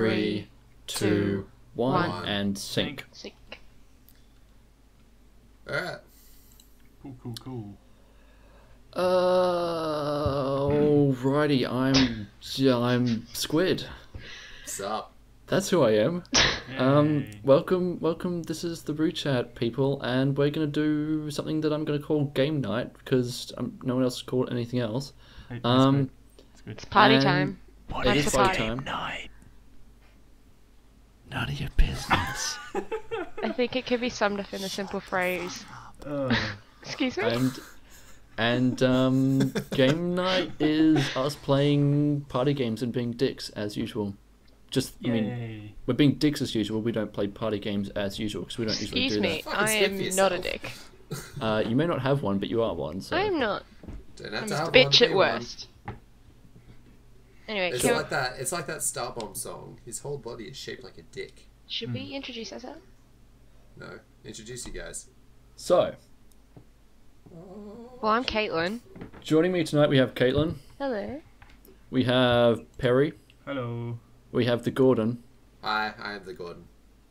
Three, two, one, one. and sync. Sync. Alright. Cool, cool, cool. Uh, alrighty, I'm I'm Squid. What's up? That's who I am. Um, welcome, welcome. This is the RooChat, people, and we're gonna do something that I'm gonna call game night because um, no one else called anything else. Hey, that's Um, good. That's good. It's party time. It Time party party. time. night. None of your business. I think it could be summed up in a simple phrase. Uh, Excuse me? and and um, game night is us playing party games and being dicks as usual. Just, I mean, we're being dicks as usual. We don't play party games as usual because we don't usually Excuse do me. Fucking I am for not a dick. Uh, you may not have one, but you are one. So. I am not. Don't have I'm to just have a bitch one, at worst. one. Worst. Anyway, It's can like that. It's like that Starbomb song. His whole body is shaped like a dick. should we hmm. introduce ourselves? No, introduce you guys. So, Well, I'm Caitlin. joining me tonight we have Caitlin, Hello. we have Perry, Hello. we have the Gordon, Hi, I am the Gordon.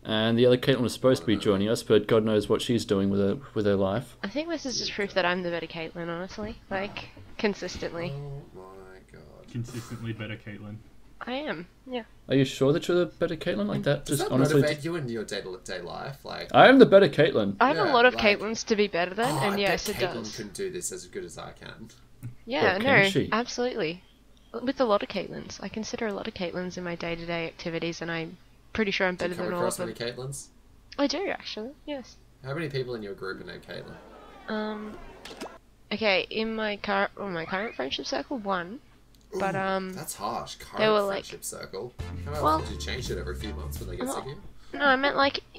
and the other Caitlin was supposed to be joining us, but God knows what she's doing with her with her life. I think this is just proof that I'm the better Caitlin, honestly. Like, consistently. Oh, My god. Consistently better, Caitlin. I am. Yeah. Are you sure that you're the better Caitlin like that? Does Just that honestly, motivate you in your day to day life? Like, I am the better Caitlin. I have Yeah, a lot of like- Caitlins to be better than, oh, I and yes, bet it Caitlin does. can do this as good as I can. Yeah, Or no, can she? absolutely. With a lot of Caitlins. I consider a lot of Caitlins in my day to day activities, and I'm pretty sure I'm better than all of across them. many Caitlins? I do, actually, yes. How many people in your group are named Caitlin? Um, okay, in my current, well, my current friendship circle, one. But, um, that's harsh. Current they were, like- friendship circle. How about Well- did you change it every few months when they get Well- sick of you? No, I meant like.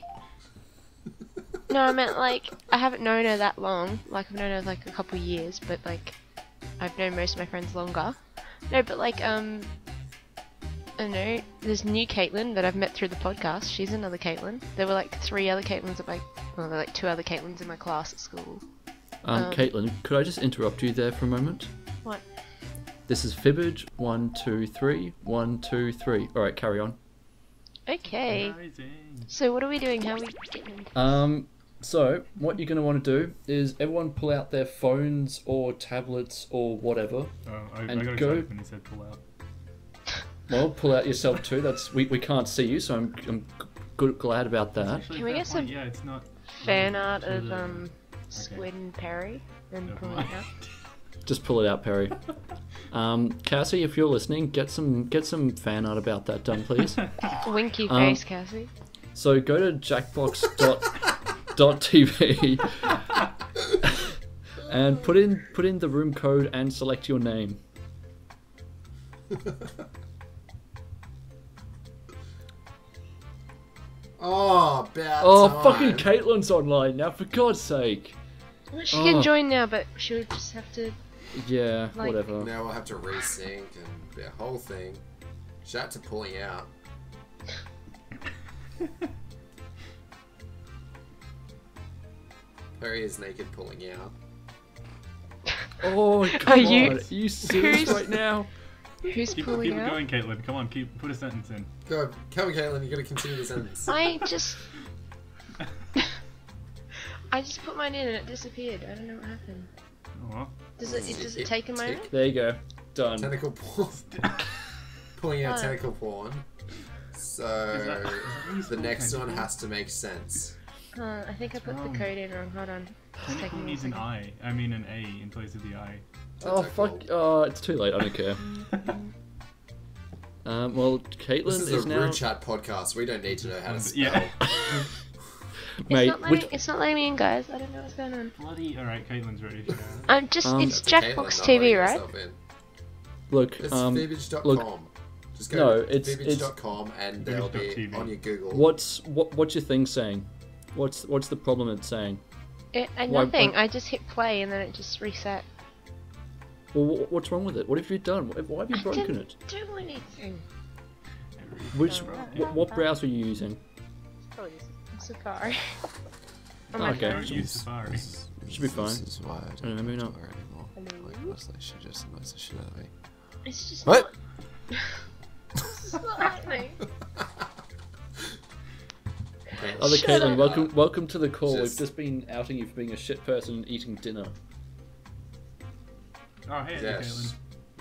No, I meant like I haven't known her that long. Like I've known her like a couple years, but like I've known most of my friends longer. No, but like um, I don't know. There's new Caitlin that I've met through the podcast. She's another Caitlin. There were like three other Caitlins at my, well, there were like two other Caitlins in my class at school. Um, Um, Caitlin, could I just interrupt you there for a moment? What? This is Fibbage. One, two, three. One, two, three. All right, carry on. Okay. Amazing. So what are we doing? How are we getting Um, so what you're gonna want to do is everyone pull out their phones or tablets or whatever. Oh, I, I And got go- when he said pull out. Well, pull out yourself too. That's we, we can't see you, so I'm I'm good glad about that. Can we get point, some Yeah, it's not. fan art of the- um Squid and Perry and Never pulling it out? Just pull it out, Perry. Um, Cassie, if you're listening, get some get some fan art about that done, please. Winky Um, face, Cassie. So go to jackbox dot dot tv and put in put in the room code and select your name. Oh, bad. Oh, time. fucking Caitlin's online now, for God's sake. Well, she Oh. can join now, but she would just have to. Yeah, Like- whatever. Now we'll have to resync and the whole thing. Shout out to pulling out. Perry is naked pulling out. Oh, come you- on. Are you serious who's- right now? Who's Keep, pulling keep it out? going, Caitlin. Come on, keep put a sentence in. Go, come on, Caitlin, you gotta continue the sentence. I just. I just put mine in and it disappeared. I don't know what happened. Oh, Does it? Does it take a moment? There you go. Done. Tentacle porn. pulling out Oh. tentacle porn. So Is that- is that the next one has to make sense. Uh, I think I put wrong? the code in wrong. Hold on. Just Tentacle taking me needs an. I. I mean an A in place of the I. Oh, fuck. Oh, it's too late. I don't care. Um, well, Caitlin This is, is a now. rude chat podcast. We don't need to know how to spell. Yeah. It's not letting. which, It's not letting me in, guys. I don't know what's going on. Bloody. All right, Caitlin's ready. to go. I'm just. Um, it's That's a Caitlin Jackbox TV, right? look, It's um, look- Just go No, to it's- it's- fibbage.com and they'll be Fibbage.tv. on your Google. what's what? What's your thing saying? What's what's the problem it's saying? It, and Why- nothing. why- I just hit play and then it just reset. Well, what's wrong with it? What have you done? Why why have you broken I broken didn't it? do anything. Which what, what browser are you using? Probably Safari. On Oh, okay. Don't use Safari. Should be fine. This is why I don't don't know, maybe not. her anymore. Hello? Like, honestly, she just annoys the shit out of me. It's just What? not. this is not happening. Other Shut Caitlin, up. welcome welcome to the call. We've Just- just been outing you for being a shit person and eating dinner. Oh, hey, Yes. Caitlin.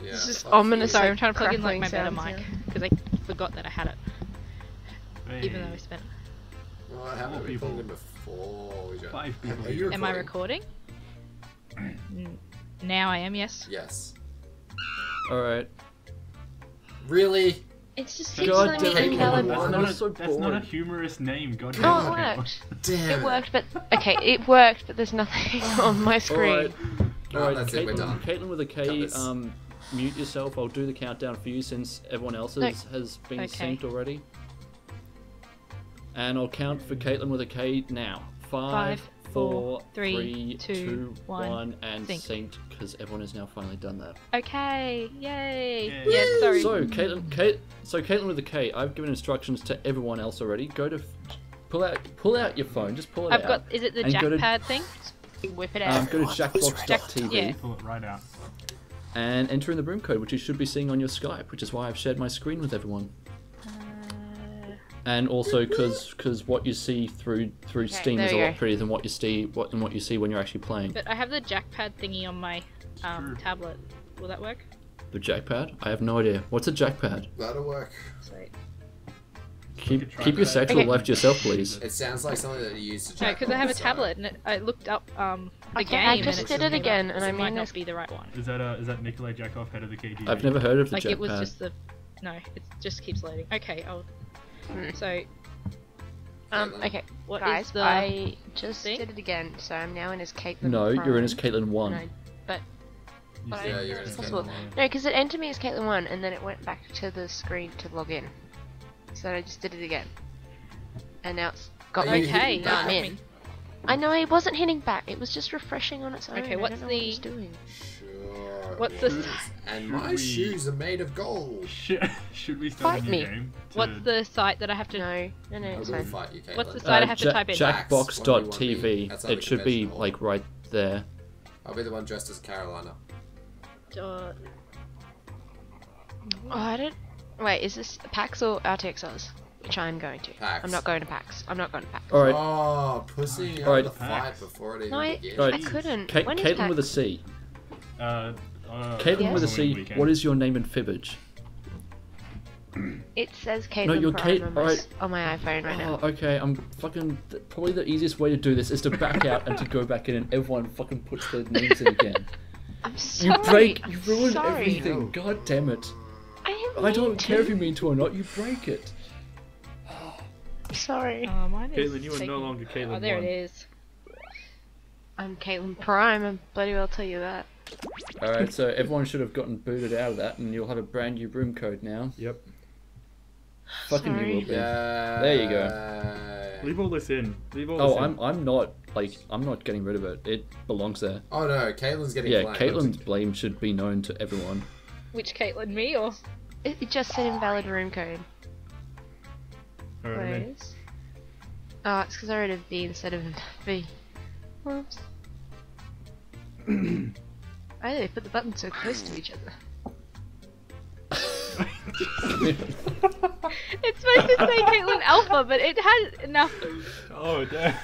Yeah. This is fuck ominous. Sorry, I'm trying to plug in like my better mic because I forgot that I had it, Hey. even though I spent. Well, I haven't Four people. calling before. Five people. Are you Am I recording? recording? Now I am. Yes. Yes. All right. Really? It's just God keeps telling damn me it, invalid. Caitlin, That's, not a, so that's not a humorous name. God Oh, damn it it. worked. Damn It worked, but okay, it worked, but there's nothing on my screen. right. No, All right. that's it, we're Caitlin, done. Caitlin with a Cut Um, mute yourself. I'll do the countdown for you since everyone else No. has, has been Okay. synced already. And I'll count for Caitlin with a K now. Five, Five, four, four, three, three, two, two, one, one, and sync. synced because everyone has now finally done that. Okay. Yay. Yay. Yeah. Sorry. So Caitlin, Kate, so Caitlin with a K. I've given instructions to everyone else already. Go to, pull out, pull out your phone. Just pull it I've out. got. Is it the And to- jackpad thing? Whip it out. Um, go to jackbox.tv Yeah. Pull it right out. and enter in the room code, which you should be seeing on your Skype, which is why I've shared my screen with everyone. And also because because what you see through through Okay, Steam is a you lot go. prettier than what you see what than what you see when you're actually playing. but I have the jackpad thingy on my um, tablet. Will that work? The jackpad? I have no idea. What's a jackpad? That'll work. Sweet. Keep keep your that. sexual Okay. life to yourself, please. It sounds like something that you use to No, because I have a so- tablet and it, I looked up um, the Okay, game. I just it did it again, up, and I it might not be the right one. Is that uh, is that Nikolai Jakov, head of the KGB? I've never heard of the Like jackpad. it was just the. No, it just keeps loading. Okay, I'll. Hmm. So Um, okay, what is guys, the? I just thing? did it again, so I'm now in as Caitlin. no, you're in as Prime. Caitlin one. No, but but said- Yeah, you're in it's possible. Caitlin No, because it entered me as Caitlin one, and then it went back to the screen to log in. So I just did it again, and now it's got Are me. you Okay, hitting now I'm in. I know it wasn't hitting back; it was just refreshing on its own. Okay, I what's don't know what the- it's doing? Sure. What's it the And my we- shoes are made of gold. Should, should we start Fight a new me. game? to- What's the site that I have to? No, no, no, it's fine. fight you, What's the site I have to type in? Jackbox.tv. That's It should be like right there. I'll be the one dressed as Carolina. Uh, Oh, I don't. Wait, is this PAX or RTXs? Which I'm going to. PAX. I'm not going to PAX. I'm not going to PAX. All right, Oh, pussy Alright. the fight before it even No, I, begins. Alright. I couldn't. Ka- when is Caitlin PAX? with a C. Uh, uh, Caitlin with a Yes. C. weekend. What is your name in Fibbage? It says Caitlin No, you're Prime Kate- on, my, on my iPhone right now. Oh, okay. I'm fucking. th- Probably the easiest way to do this is to back out and to go back in, and everyone fucking puts their names in again. I'm You break. I'm You ruin sorry. everything. God damn it. I, didn't I don't mean care if you mean to or not. You break it. Sorry. oh, mine is Caitlin, you are no longer Caitlin Oh, there one. it is. I'm Caitlin Prime. I'm bloody well tell you that. All right. So everyone should have gotten booted out of that, and you'll have a brand new room code now. Yep. Fucking you will be. Yeah. There you go. Leave all this in. Leave all oh, this Oh, in. I'm I'm not like I'm not getting rid of it. It belongs there. Oh no, Caitlin's getting Yeah, flamed. Caitlin's blame should be known to everyone. Which Caitlin, me or? It, it just said invalid room code. Alright, I'm in. Please. Oh, it's because I wrote a V instead of a V. Whoops. oh, they put the buttons so close to each other. It's supposed to say Caitlin Alpha, but it has enough. Oh, damn.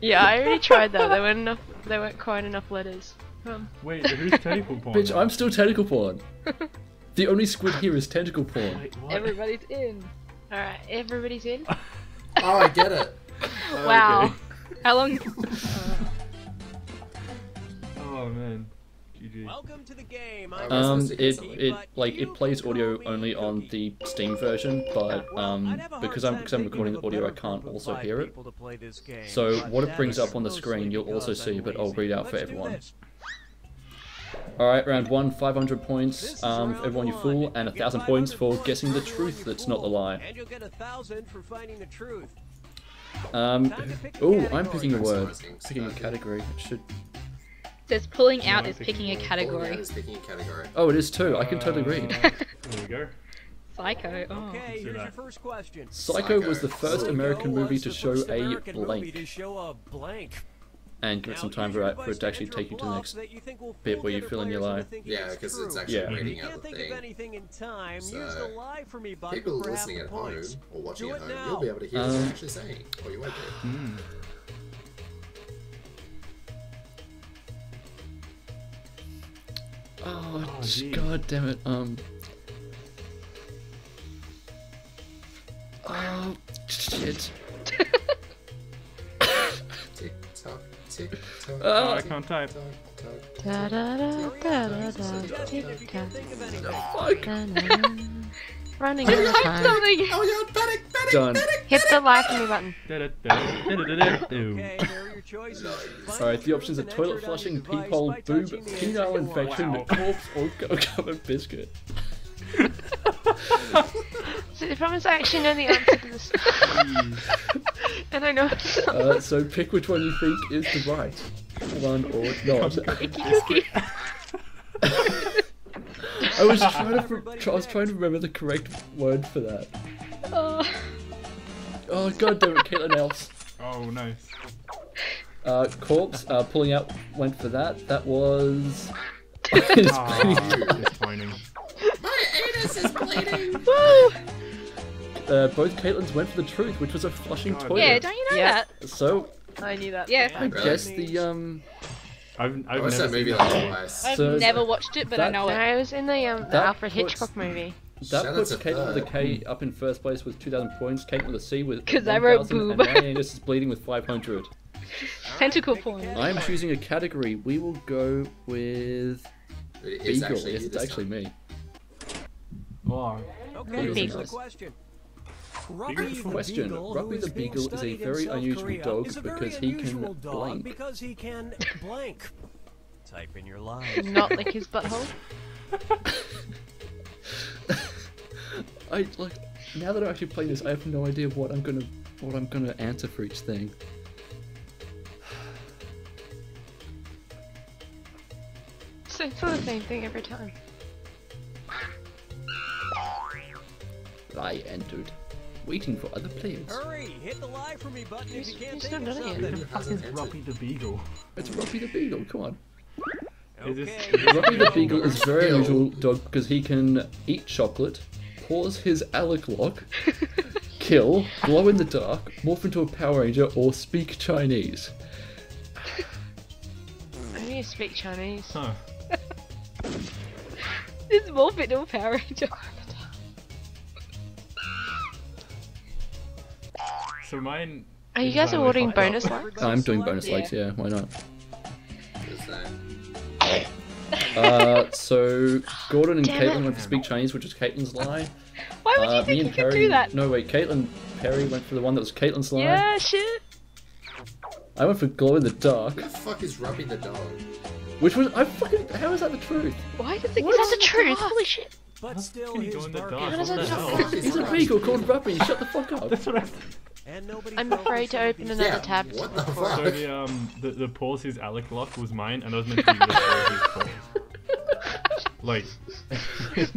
Yeah, I already tried that. There weren't enough. There weren't quite enough letters. Um, Wait, who's tentacle porn? Bitch. I'm still tentacle porn. the only squid here is tentacle porn. Wait, what? Everybody's in. all right, everybody's in. Oh, I get it. Wow. okay. How long? Oh, man. GG. Welcome to the game. I'm I'm Um, supposed to get it it like it plays audio only on the Steam version, but um because I'm because I'm recording the audio, I can't also hear it. So what it brings up on the screen, you'll also see, but I'll read out for everyone. All right, round one, 500 points um, for everyone you fool, and a thousand points for guessing the truth that's not the lie. And you'll get a thousand for finding the truth. Um, oh, I'm picking a word. Picking a category. It should. Says pulling out is I'm picking a picking out category. is picking a category. Oh, it is too. I can totally read. There we go. Psycho. Oh. Okay, see here's your first question. Psycho was the first Psycho American movie to show a blank. to show a blank. and give it some time for it, for it to actually take you to the next bit where you fill in your lie. Yeah, because it's actually Yeah. reading You out can't the think of thing. anything in time. So, Use the lie for me People listening at home or watching at home, now. you'll be able to hear what Um, I'm actually saying, or you won't be. Hmm. Oh, Oh, geez. god damn it. Um. Oh, shit. Tick tock, tick tock. Oh, I Uh, can't type. tock, tock. Da da da da da da. Tick tock. think of anything. fuck. Da, na, na. Running out of time. Something. Oh, yeah, panic, panic, Done. panic! Hit the like me button. Okay, there are your choices. Alright, the options are toilet enter it on your flushing, device peephole, boob, touching the penile answer. infection, Wow. corpse, or go- covered biscuit. So the problem is I actually know the answer to this. and I know it's. Uh, so pick which one you think is the right one or not. I was trying to re- I was trying to remember the correct word for that. Oh. Oh god damn it, Caitlin else. Oh, nice. Uh, corpse, uh, pulling out went for that. That was. It's Ah, pretty- disappointing. My anus is bleeding! Woo! uh, both Caitlins went for the truth, which was a flushing God. toilet. Yeah, don't you know Yeah. that? So I knew that. Yeah. I Really? guess the um I've, I I've watched never that movie like twice. I've So- never watched it, but I that- know No, it. it was in the um the Alfred Hitchcock movie. That Shout puts Kate with a third. K up in first place with 2,000 points. Kate with a C with 'Cause I wrote 1,000, and boob. my anus is bleeding with 500. Tentacle porn. I'm choosing a category. We will go with It is Beagle. actually yes, it's actually time. me. Oh, Okay, Beagle's here's the question. Beagle's Question. Beagle, Ruby who the Beagle is a very unusual Korea, dog very because he can dog blank. Because he can blank. Type in your lies. Not lick his butthole. I like now that I'm actually playing this, I have no idea what I'm gonna what I'm gonna answer for each thing. So it's the same thing every time. I entered, waiting for other players. Hurry, hit the lie for me button if you can't he's think not of done it yet. Who something. hasn't fucking entered? Robbie the Beagle. It's Ruffy the Beagle. Come on. Is Okay, Ruffy the Beagle is a very unusual dog because he can eat chocolate, pause his Alec lock, kill, glow in the dark, morph into a Power Ranger, or speak Chinese. I need to speak Chinese. Huh. This is more fit to a Power Ranger. So mine. Are you guys awarding bonus likes? I'm doing bonus Yeah. likes, yeah, why not? Is that- Uh, so Gordon and Damn Caitlin it. went for speak Chinese, which is Caitlin's lie. Why would Uh, you me think and you could Perry. do that? No, wait, Caitlin Perry went for the one that was Caitlin's lie. Yeah, shit. I went for glow in the dark, Who the fuck is Ruby the dog? which was I fucking. How is that the truth? Why does it Is that the truth? Holy shit. But still, can you go in the dark? How does is that loud. sound? He's a Ruby? beagle called Ruppy. Shut the fuck up. That's what I. And nobody I'm afraid to open another Yeah, tab. what the fuck? So the um the the pause his Alec lock was mine, and I was meant to use pause his. Like.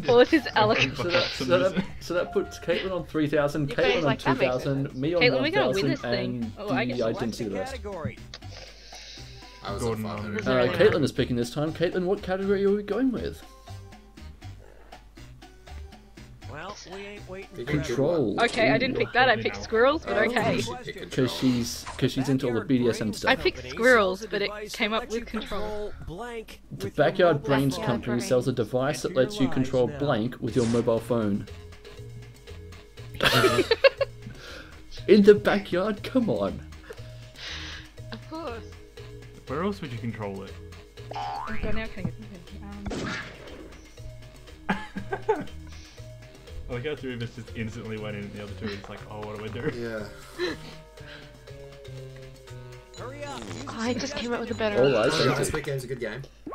Well, is Alec. So that, so, that, so that puts Caitlin on 3,000, Your Caitlin face on like 2,000, me on Caitlin, 1,000, win this thing. and Oh, I the- guess I Select didn't see a the rest. category. I was Gordon, on um, Uh, Caitlin is picking this time. Caitlin, what category are we going with? Control. one. Okay, I didn't pick that. I picked squirrels, but okay. you should pick Because Because she's, cause she's into all the BDSM stuff. I picked squirrels, but it came up with control. blank The Backyard Brains company Brains. sells a device that lets you control now. blank with your mobile phone. In the backyard? Come on. Of course. Where else would you control it? Okay, now can I get I like how three of us just instantly went in, and the other two were just like, oh, what do I do? Yeah. Hurry up. I just came up with a better All right, Oh, yeah, so this big game's a good game. The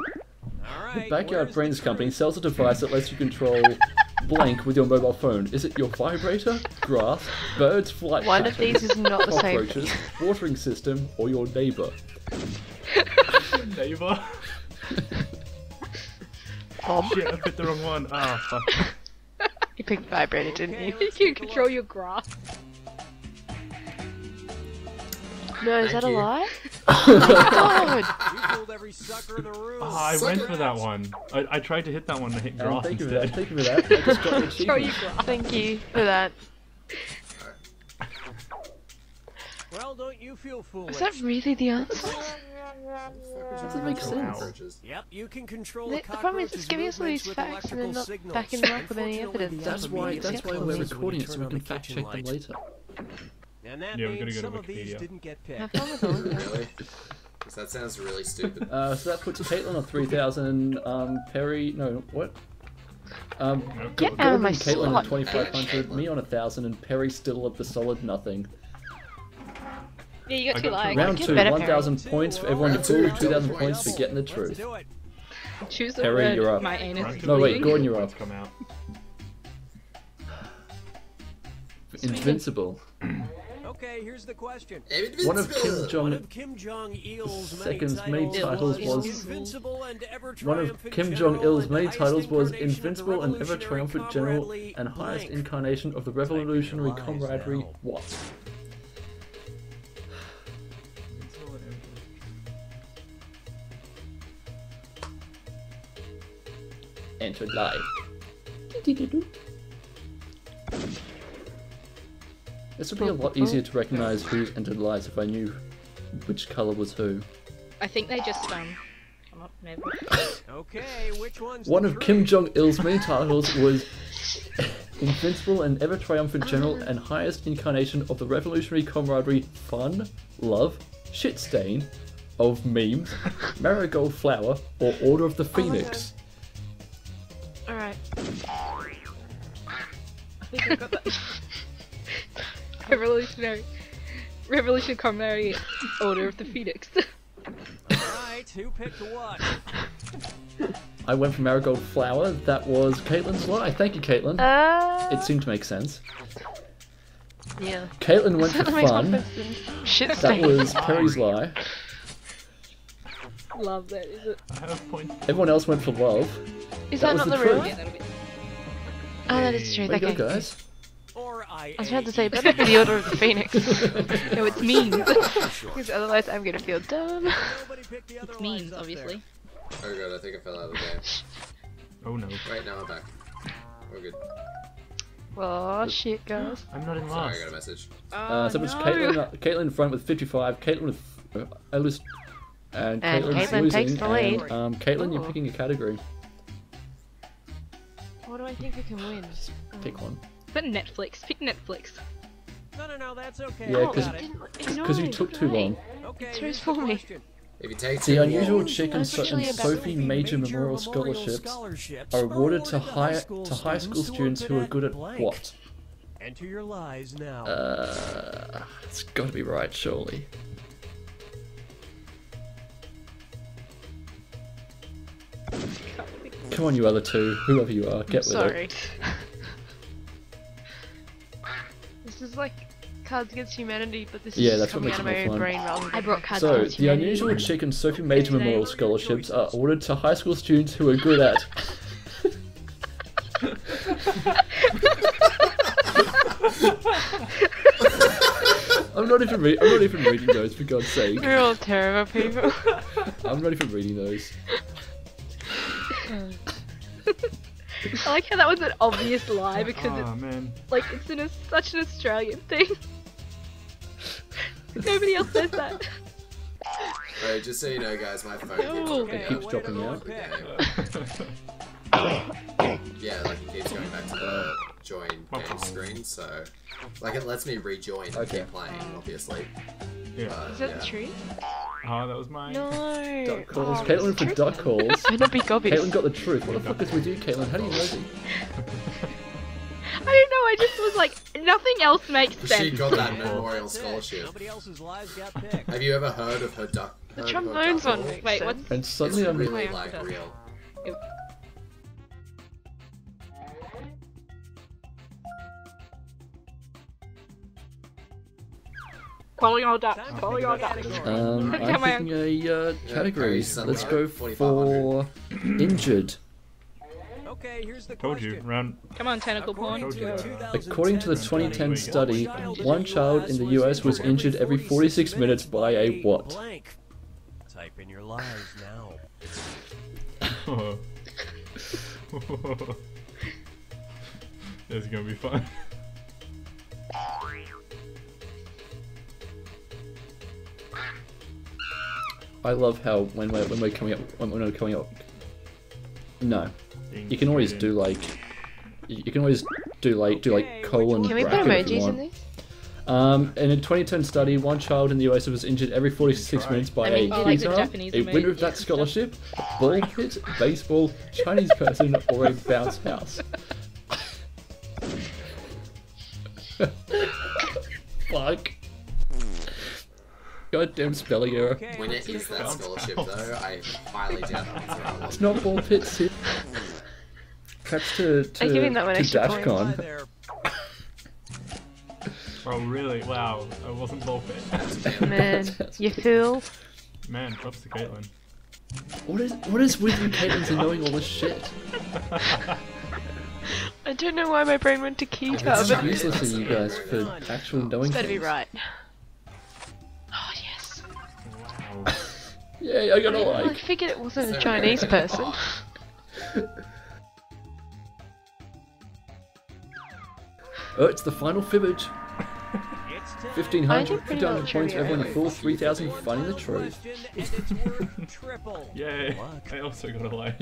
right, Backyard where's Brains company sells a device that lets you control blank with your mobile phone. Is it your vibrator, grass, birds, flight One of these is not the same. cockroaches, watering system, or your neighbor? Neighbor. Bob. Shit, I picked the wrong one. Ah, fuck. You picked vibrator, didn't Okay, you? you can control your grass. No, is Thank that a you. lie? God. You fooled every sucker in the room. Oh, I Suck went for that one. I, I tried to hit that one and hit Um, grass thank you for that. instead. Thank you for that. I just got you Thank you for that. Well, don't you feel foolish. Is that really the answer? Doesn't make sense. Yep, you can control The, the the problem is, cockroach's it's giving us all these facts and then not electrical backing them up with any evidence. That's why. That's why we're is when you recording it so we can fact check them later. And that Yeah, we're gonna means go to some of these Wikipedia. didn't get picked. Have fun with all of that. Really? 'Cause that sounds really stupid. Uh, so that puts Caitlin on 3,000. Um, Perry, no, what? Um, Get Gordon out of my and Caitlin slot. at 2,500, me on 1,000, and Perry still at the solid nothing. Yeah, you got I two got lives. Round get two, better, 1,000 points for everyone you Round two, 2,000 points for getting the truth. do. Choose the Perry, word. you're up. My anus is No, wait. Gordon, you're up. Come out. Invincible. Okay, here's the question. One of Kim One Jong of Kim Jong Il's Second's many main titles, titles was- Invincible and ever one of triumphant Kim general Jong Il's and many highest titles was incarnation of the Invincible and Ever revolutionary Triumphant General and highest incarnation of the revolutionary camaraderie. What? Enter lie. This would be a lot easier to recognize who entered lies if I knew which color was who. I think they just um come up never. Okay, which one's One of Kim? Jong Il's many titles was Invincible and Ever Triumphant General and highest incarnation of the revolutionary camaraderie, fun, love, shit stain of memes, marigold flower, or Order of the Phoenix. Revolutionary, Revolution Camaraderie Order of the Phoenix. Alright, who picked what? I went for marigold flower. That was Caitlin's lie. Thank you, Caitlin. Uh, It seemed to make sense. yeah. Caitlin went for That fun. sense than shit That was Perry's lie. Love that. Is it? I have points. Everyone else went for love. Is that that, not the the, real Oh, that is true. There you Okay. go, guys. I I was about to say, better be the Order of the Phoenix. No, it's memes. Because otherwise I'm gonna feel dumb. Nobody picked the other it's lies memes, up obviously. Oh god, I think I fell out of the game. Oh no. Right now I'm back. We're good. Oh shit, guys. I'm not in last. Sorry, I got a message. Uh, so it was Caitlin, uh, Caitlin in front with 55, Caitlin with uh, Ellis, and And Caitlin's Caitlin losing. takes the lead. And, um, Caitlin, you're picking a category. What do I think I can win? Pick one. But Netflix. Pick Netflix. No, no, no, that's okay. Yeah, I 'cause- got it. Because you took too long. Okay, Choose here's for me. If you take The too unusual long- chicken That's and actually Sophie Major Memorial Memorial Scholarships scholarships are awarded to high school to high school students students who are good at blank. what? Enter your lies now. Uh, it's got to be right, surely. Come on, you other two, whoever you are, get with Sorry. it. this is like Cards Against Humanity, but this Yeah, is that's just what coming makes out it of more my fun. own brain rather than I brought Cards So, Against the Humanity. unusual chick and Sophie Major Memorial Scholarships are awarded to high school students who are good at. I'm not even re- I'm not even reading those for God's sake. We're all terrible people. I'm not even reading those. I like how that was an obvious lie because Oh it's ah, man. like it's in a, such an Australian thing. Nobody else says that. Alright, just so you know, guys, my phone keeps dropping It keeps out. dropping Wait, out. okay. Yeah, like it keeps going back to the join game screen, so like it lets me rejoin and Okay. keep playing, obviously. yeah. But, Is that yeah. the truth? Ah, oh, that was mine. No. Duck calls. Oh, Caitlin for the duck calls. Might not be gobbies. Caitlin got the truth. What the fuck is with you, Caitlin? How do you know these? I don't know. I just was like, nothing else makes sense. She sense. got that memorial scholarship. Nobody else's lies got picked. Have you ever heard of her duck? The heard of trombones duck one Wait, sense. what's- And It's suddenly I'm really My like answer. real. Calling all ducks. Calling all a ducks. um, I'm picking a uh, category. Let's go for injured. Okay, here's the Told you. question. Round. Come on, tentacle According porn. To you. a 2010 According to the study, 2010 study, one child in the US was injured every 46 minutes by a what? Blank. Type in your lives now. This is gonna be fun. I love how when we're when we're coming up when we're coming up. No, you can always do like you you can always do like do like colon Can we put bracket if you emojis in these? Um, in a 2010 study, one child in the US was injured every 46 minutes by I mean, a like guitar, Japanese a winner of that scholarship, ball pit, baseball, Chinese person, or a bounce house. Fuck. Goddamn spelling error. Okay, When let's it is that look. scholarship, though, I highly doubt that it's It's not ball pit, Sid. Perhaps to, to, I'm giving that one to extra point. Hi DashCon. Oh really? Wow. I wasn't ball fit. Man, you fool. Man, props to Caitlin. What is what is with you, Caitlin's and knowing all this shit? I don't know why my brain went to guitar, It's useless in you guys for actual knowing better be things. right. Yay, I got a I like. figured it wasn't a Chinese person. Oh, it's the final fibbage. It's 1500, did 1500 points for everyone in full, 3000 for finding the truth. Question, and it's worth triple. Yay. I also got a like.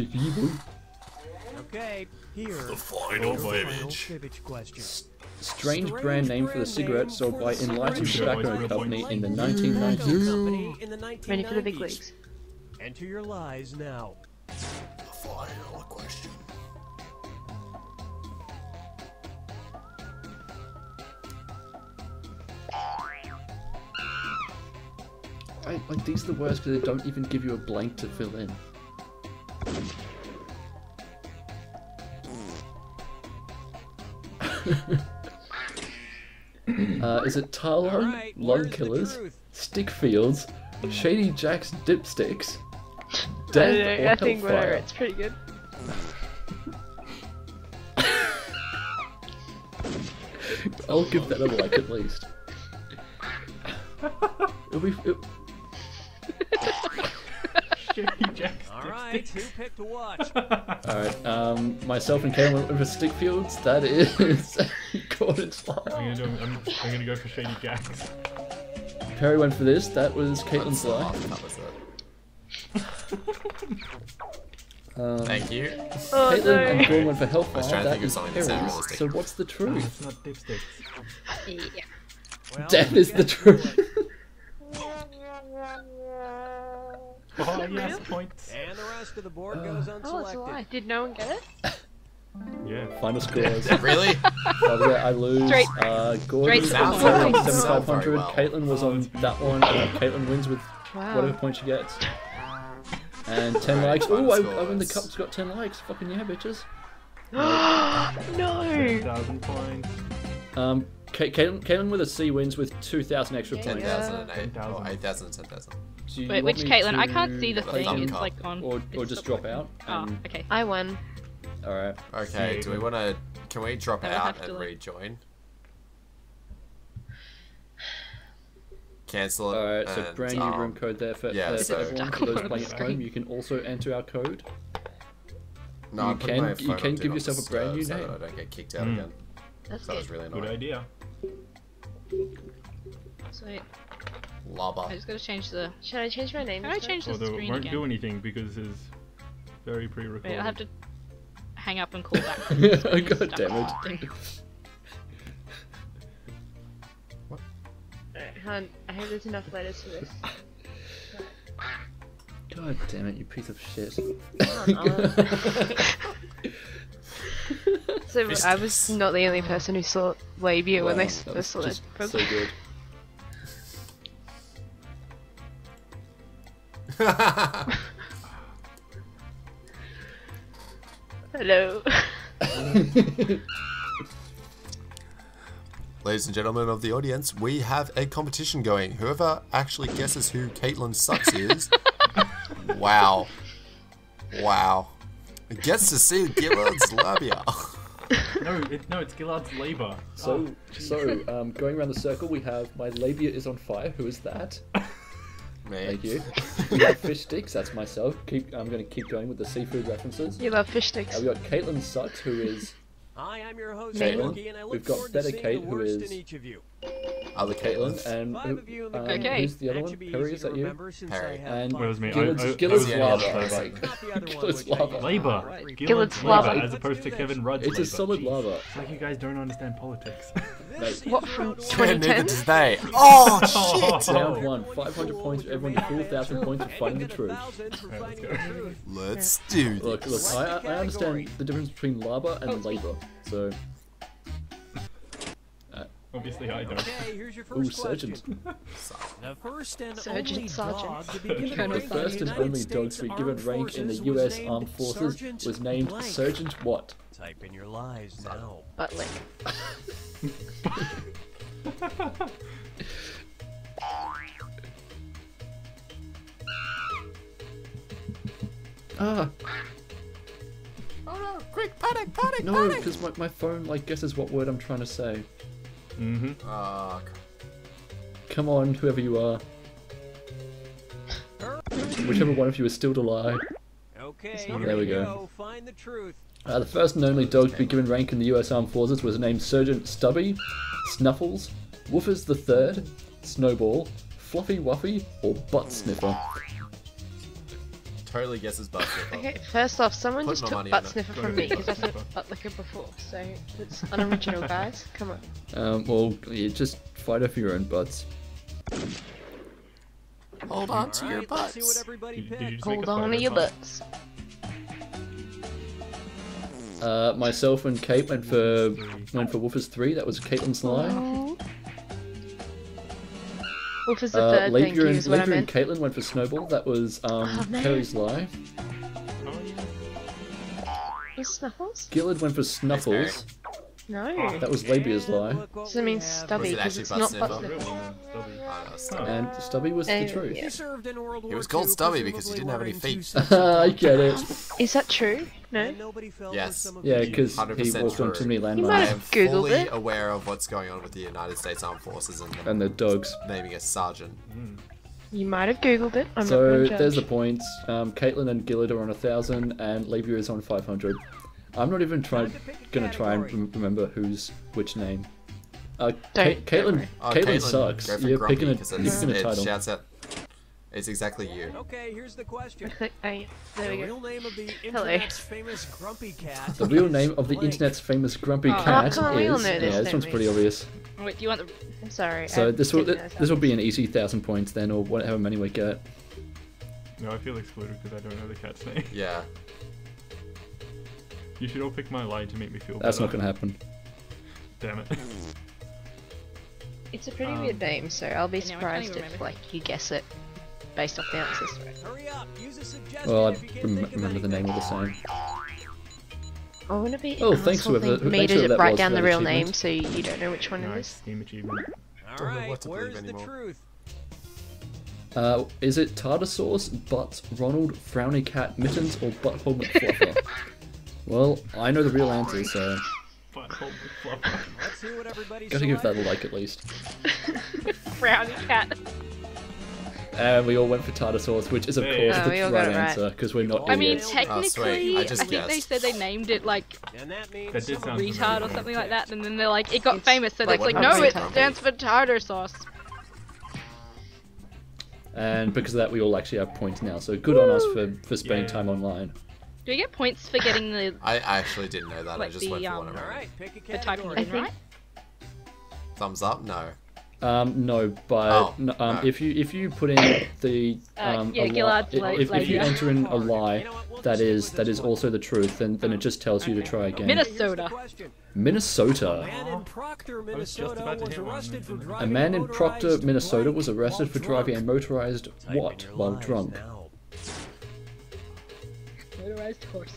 Okay, here. The boy. final fibbage question. Strange brand name for the cigarette sold by Enlightened Tobacco. Company in the Tobacco 1990s. Company in the 1990s. Ready for the big leagues. Enter your lies now. I, like, these are the worst because they don't even give you a blank to fill in. uh, is it Tarlo, Alright, Lung Killers, truth? Stick Fields, Shady Jack's Dipsticks, I Death don't know, or I think whatever, Hellfire? it's pretty good. I'll give that a like at least. It'll be, it, Shady Jack's Alright, who picked what? Alright, um, myself and Karen went for Stick Fields. That is Gordon's I'm gonna do. I'm, I'm gonna go for Shady Jacks. Perry went for this. That was Caitlin's That's the line. last it. Um, Thank you. Oh Caitlin no. and Gordon went for Hellfire. was trying to That think of is something that sounded Perry's. realistic. So what's the truth? it's not dipsticks. Yeah. Well, Death is the truth. Oh yes, points. And the rest of the board goes Oh, it's a unselected. lie. Did no one get it? Yeah. Final scores. Really? Other I lose. Straight- Uh, Gordon straight was on 7,500. Well. Caitlin was on that one. Uh, Caitlin wins with Wow. whatever point she gets. And 10 Alright, likes. final Oh, I, I win the scores. cup's got 10 likes. Fucking yeah, bitches. no. Thousand points. Um, Ca- Caitlin, Caitlin with a C wins with 2,000 extra Yeah. points. 10,008. 10,000. Or 8,000 and 10,000. Do Wait, which me Caitlin? I can't see the thing. It's like on. Or, or just the- drop out. Oh, okay. I won. Alright. Okay, do we want to... Can we drop out and like- rejoin? Cancel it. Alright, so brand new um, room code there for, yeah, for so- everyone, for those playing at home. You can also enter our code. No, You I'm putting can- my you can give yourself a brand new name. So I don't get kicked out Mm. again. That's That was good. really Good annoying. Idea. So I just gotta change the. Should I change my name? Can I change the Although it screen won't again? do anything because it's very pre-recorded. Wait, I'll have to hang up and call back. God damn it. what? Alright, hon, I hope there's enough letters for this. God damn it, you piece of shit. So I was not the only person who saw labia when they Wow, first saw it. so good. Hello. Ladies and gentlemen of the audience, we have a competition going. Whoever actually guesses who Caitlin Sucks is. wow. Wow. Gets to see Gillard's labia. No, it, no, it's Gillard's labor. So, so um, going around the circle, we have my labia is on fire. Who is that? Me. Thank you. We have fish sticks. That's myself. Keep. I'm going to keep going with the seafood references. You love fish sticks. Uh, we got Caitlin Sucks, who is Hi, I'm your host, Caitlin. Loki, and I look We've got forward Better to seeing Kate, the worst is- in each of you. Other Caitlin, and Five of you in the um, Okay. who's the other one? should Perry, is that you? remember since Perry. I have And Well, it was me. I- Gillard's, I- I Gillard's was the lava. other I person. like. Not the other one, Gillard's lava. Labor. Alright. Gillard's labor, lava. as opposed to Kevin Rudd's It's a solid Jeez. lava. It's like you guys don't understand politics. what Mate. What, is from round one. 2010? did they. Oh shit! Round one, 500 points for everyone, 4,000 points for finding the truth. Thousand for Alright, let's the truth. Let's do this. Look, look, I, I understand the difference between lava and labor. So, Obviously, I don't. Okay, here's your first question. sergeant. The first and Sergeant, only sergeant. dog to be given rank The in first and only dog to be given rank in the U.S. Armed Forces Sergeant was named Blank. Sergeant what? Type in your lies now. Butt. Ah, Oh no! Quick, panic, panic, no, panic! because my, my phone like guesses what word I'm trying to say. Mm-hmm. Oh, Come on, whoever you are. Whichever one of you is still to lie. Okay, There we we go. go. Find the truth. Uh, the first and only dog to be given rank in the U.S. Armed Forces was named Sergeant Stubby, Snuffles, Woofers the Third, Snowball, Fluffy Wuffy, or Butt Sniffer. Totally guesses butt sniffer. Okay, first off, someone Put just my took butt on sniffer from me because I said sniffer. butt licker before, so it's unoriginal, guys. Come on. Um, well, you just fight off your own butts. Hold on to your Alright, let's see what butts. everybody Did, did you Hold on to your song? butts. Uh, myself and Kate went for went for Woofers three. That was Caitlin's lie. Wolf is the Uh, third, thank Labia and, is Labia and. Caitlin went for Snowball. That was um, Oh, man. Perry's lie. Oh. Was Snuffles? Gillard went for Snuffles. No. That was Labia's lie. Does it mean stubby? Was it Because actually it's not sniffer? butt Real Stubby. Oh. And Stubby was the Uh, truth. He served He was called Stubby because he didn't have any wearing feet. I get it. Is that true? No. Nobody fell Yes. for some of Yeah, because he 100% walked on true. too many You I might landmines am Googled fully it. aware of what's going on with the United States Armed Forces and and the dogs. naming a sergeant. You might have googled it. I'm So not there's the judge. points. Um, Caitlin and Gillard are on a thousand, and Labia is on five hundred. I'm not even trying, Time to pick a gonna try and rem- remember who's which name. Uh, Ca- Don't- don't Caitlin. Oh, Caitlin, sucks. You're grumpy picking a, because you're picking a it title. shouts out. It's exactly you. Okay, here's the question. I- There the we real go. name of the internet's famous grumpy cat. The real name of the internet's famous grumpy Oh, cat come on, is. know this, yeah, this one's we? pretty obvious. Wait, do you want the? I'm sorry. So I this will didn't this will be an easy thousand points then, or whatever many we get. No, I feel excluded because I don't know the cat's name. Yeah. You should all pick my lie to make me feel That's not gonna happen. Damn it. It's a pretty Um, weird name, so I'll be Yeah, I can't surprised even if like you guess it based off the answers. Hurry up, use a suggestion Well, I if you can't rem- remember the name of the song. same. I want to be. Oh, thanks asshole whoever- thing for me thanks to whoever that write was down the real name so you don't know which one it nice. is. Team achievement. Don't know Alright, what to believe where's the truth? Uh, is it tartar sauce, butt, Ronald, frowny cat, mittens, or butthole McFluffer? well, I know the real answer, so Butthole McFluffer. Let's see what everybody's gotta give that a like at least. Frowny cat. And we all went for tartar sauce, which is of Hey. course Oh, the all right right. answer because we're not I mean, idiots. technically, sweet. I I, just think they said they named it like And that means That did some sound of these- retard or something like that, and then they're like, it got It's- famous, so Wait, they're like, no, it stands for tartar sauce. and because of that, we all actually have points now. So good on us for for spending Yeah. time online. Do we get points for getting the I I actually didn't know that. I just the, went for um, one of Alright, pick a typing category. in right? Thumbs up? No. Um, no, but Oh, n- um, no. if you if you put in the Uh, um, yeah, a lie, if, if, if you enter in a lie You know what, we'll that just is stick with that this is one. also the truth, then then it just tells you to try again. Minnesota. Here's the question. Minnesota. A man in Proctor, Minnesota was arrested for and then- A driving man in motorized Proctor, Minnesota, blank was arrested for while driving a motorized what while drunk? Motorized horse.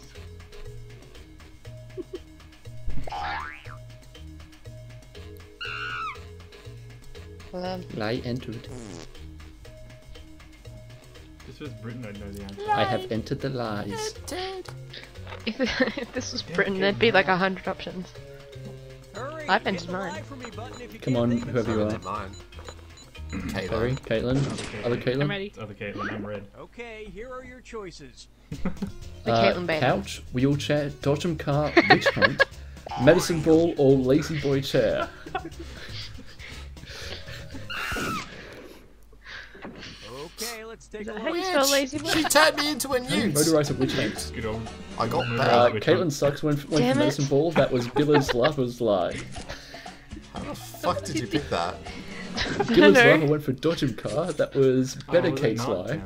Um, Lie entered. This was Britain, I'd know the answer. I have entered the lies. If, if this was Britain, there'd be like a hundred options. Hurry, I've entered mine. me button if you Come on, whoever you I are. did mine. Barry, Caitlin. Caitlin, other I'm Caitlin. ready. Other Caitlin, I'm red. Okay, here are your choices. The Uh, Caitlin beta. couch, wheelchair, dodgem car, witch hunt, medicine ball, or lazy boy chair. Okay, let's take a How look. do you lazy? She turned me into a newt. Motorized witch hunt. Good old. I got Motorized bad. Uh, Caitlin sucks when when for Damn it. medicine ball. That was Gillard's lover's lie. How the fuck did you pick that? Gillard's know. lover went for dodgem car. That was better Oh, was it Kate's not? lie.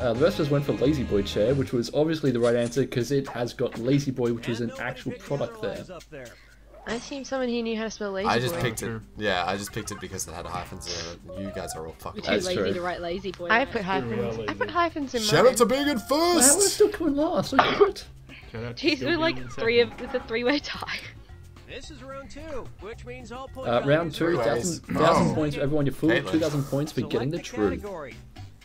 Uh, the rest of us went for lazy boy chair, which was obviously the right answer because it has got lazy boy, which was And an actual picked product there. Neuralize Up there. I assume someone here knew how to spell lazy I just boy. picked it. Yeah, I just picked it because it had hyphens in it. You guys are all fucking. Too That's lazy true. to write lazy boy. I on put it. we are hyphens. I put hyphens in Shout mine. out to Megan Well, how was first. still coming last? Look at it. Shout out to Jeez, we're like three of second. it's a three-way tie. This is round two, which means all point Uh, round values two, are Three ways. thousand, thousand Oh. points for everyone. You're full. Two thousand points for getting the Select truth.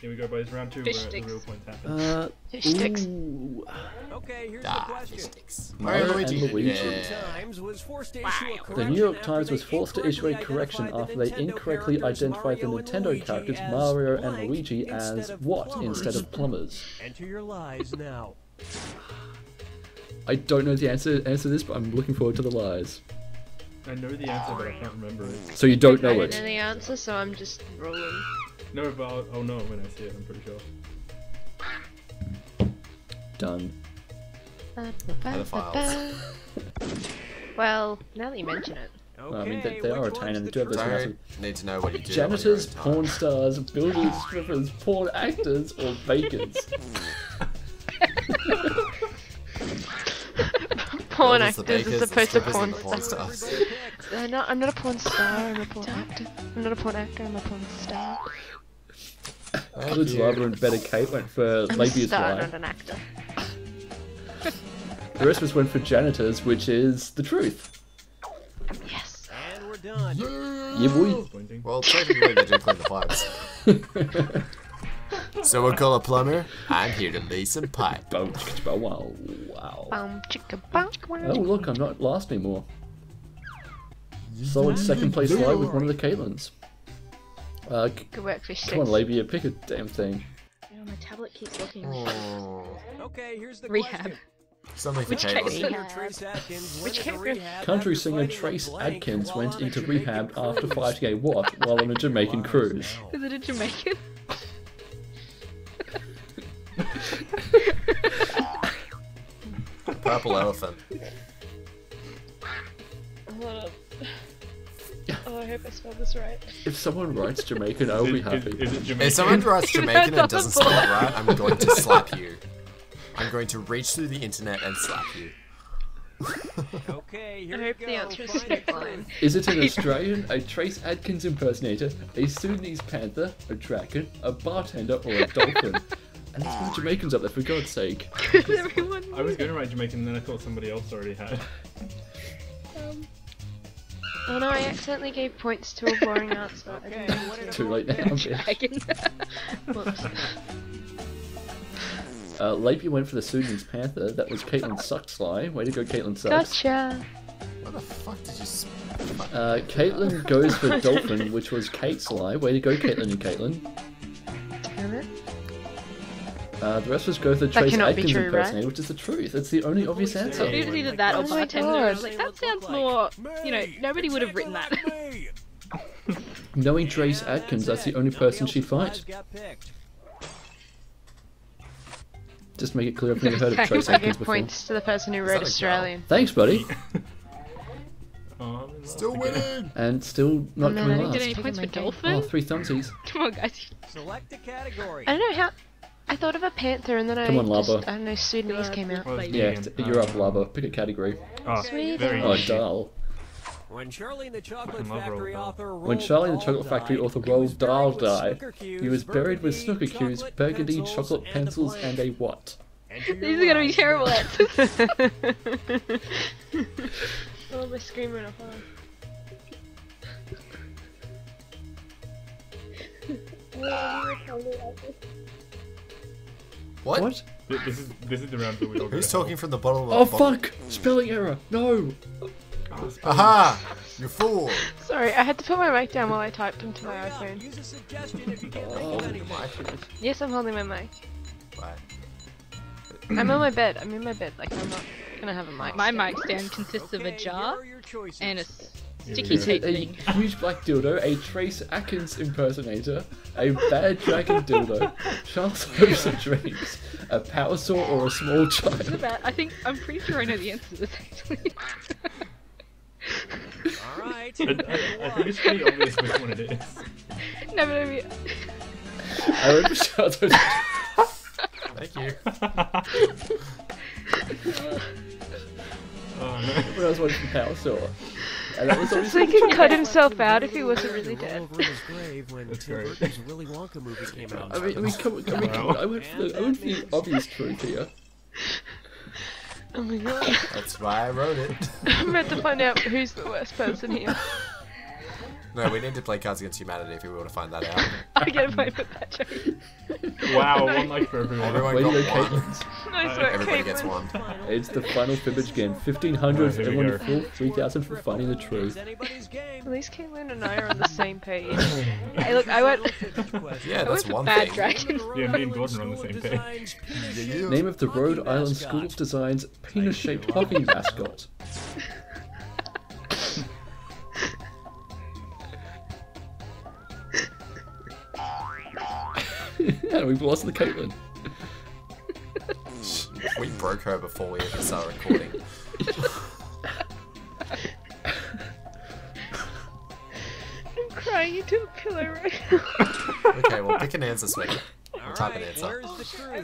Category. Here we go, boys. Round two, Fish where the real points happen. Uh, Fish sticks. ooh. Okay, here's the Ah, question. fish sticks. Mario and Luigi. Luigi. Yeah. Times was forced to issue a The New York Times was forced to issue a correction after they incorrectly identified the Nintendo characters Mario and Luigi as what instead of plumbers. Enter your lies now. I don't know the answer answer to this, but I'm looking forward to the lies. I know the answer, but I can't remember it. So you don't I know don't know the answer, so I'm just rolling. No, but I'll, I'll know when I see it. I'm pretty sure. Done. Pedophiles. Well, now that you mention it. Okay, Well, I mean, they, they are which retained one's and the they do have this truth? need to know what you do. janitors, porn stars, builders, strippers, porn actors, or bakers. Porn actors bakers, as opposed to strippers, porn and the porn stars. stars. I'm not, I'm not a porn star, I'm a porn actor. I'm not a porn actor, I'm a porn star. Gillard's lover and better Kate went for I'm a Labia's star, lie. not an actor. The rest of us went for janitors, which is the truth. Yes. And we're done. Yeah, boy. Pointing. Well, technically they do clean the pipes. So we'll call a plumber. I'm here to lay some pipe. Bow, chicka, bow, wow, wow. Bum, chicka, bum, Oh, look, I'm not last anymore. Solid second place slide with one of the Caitlins. Uh, c- Good work, fish come on, sticks. Labia, pick a damn thing. Oh, my tablet keeps looking. Oh, Okay, here's the Rehab. question. something for Which case- Singer Rehab. Trace Adkins went Which into Country singer Trace Adkins went into rehab after fighting a what while on a Jamaican cruise. Is it a Jamaican? Purple elephant. Hold up. I hope I spelled this right. If someone writes Jamaican, I'll be happy. is it Jamaican? If someone writes Jamaican and doesn't spell it right, I'm going to slap you. I'm going to reach through the internet and slap you. Okay, here I hope go. the answer is Find straight line. Is it an Australian, a Trace Adkins impersonator, a Sudanese panther, a dragon, a bartender, or a dolphin? And there's no Jamaicans up there, for God's sake. Everyone. I was going to write Jamaican, and then I thought somebody else already had. Um, Oh no, I accidentally gave points to a boring answer. Okay, what Too late now, bitch. Dragon. Whoops. Uh, Lapia went for the Sudanese panther. That was Caitlin Sucksly. Way to go, Caitlin Sucks. Gotcha. What the fuck did you? Sp- Uh, Caitlin goes for dolphin, which was Kate's lie. Way to go, Caitlin and Caitlin. Damn it. Uh, the rest was us go for Trace cannot be Adkins true, right? which is the truth. It's the only obvious answer. It was either that or Oh my bartender. I was God. like, that sounds more. You know, nobody would have written that. Knowing Trace Adkins, that's the only person she'd fight. Just make it clear I've never heard of Trace I Adkins gave before. points to the person who wrote a Australian. Thanks, buddy. Oh, I'm in love Still winning. And still not Oh, no, coming I Did any points for game. dolphin? Oh, three thumbsies. Come on, guys. Select a category. I don't know how. I thought of a panther and then I Come on, just, I don't know, Sudanese Good. came out. Well, it's Like- me Yeah, again. you're up, Lava. Pick a category. Oh, Sweet. very Oh, dull. When Charlie and the Chocolate Factory author When Roald Charlie and the Dahl Chocolate Factory author he was Roald Dahl buried with died, snooker cubes, He was buried with snooker burgundy, chocolate burgundy, pencils, chocolate and a pencils, blank. and a what? Enter your These are gonna be lies terrible now. answers. oh, my screen went off. What? What? Th- This is this is the round where we all go Who's talking from the bottom of Oh the bottom? fuck! Spelling error. No. Oh, Aha! You fool! Sorry, I had to put my mic down while I typed into my iPhone. Use a suggestion if you can't Oh, think of anything. Yes, I'm holding my mic. Right. I'm on my bed. I'm in my bed. Like I'm not gonna have a mic. My stand. mic stand consists of a jar here are your choices. and a Here sticky we Is go. it tape a huge black dildo, a Trace Adkins impersonator, a bad dragon dildo, Charles hopes and dreams, a power saw, or a small It's child? about- I think I'm pretty sure I know the answer to this actually. All right. I, I, I think it's pretty obvious which one it is. no, but I mean, I went for Charles hopes Thank you. Oh no. when I was watching Power Saw. And that was So he could cut himself out if he wasn't really dead. over in his grave when That's Tim great. Burton's Willy Wonka movie came out. I mean, I mean, come on, I mean, come. I went for the, I went for the obvious truth here. Oh my god. That's why I wrote it. I'm about to find out who's the worst person here. No, we need to play Cards Against Humanity if we want to find that out. I get away for that joke. Wow, one like for everyone. Everyone Way got one. Caitlin. Nice work, Everybody gets one. It's the final fibbage game. 1500 Here we everyone go. full, 3000 for finding the truth. At least Caitlin and I are on the same page. hey, look, I went. Yeah, I that's went for one Bad thing. Dragon. Yeah, me and Gordon are on the same page. Name of the Rhode Island School of Design's penis-shaped hockey mascot. and we've lost the Caitlin. We broke her before we even started recording. I'm crying into a pillow right now. Okay, well, pick an answer, Swing. All We'll type right, an answer. Where is,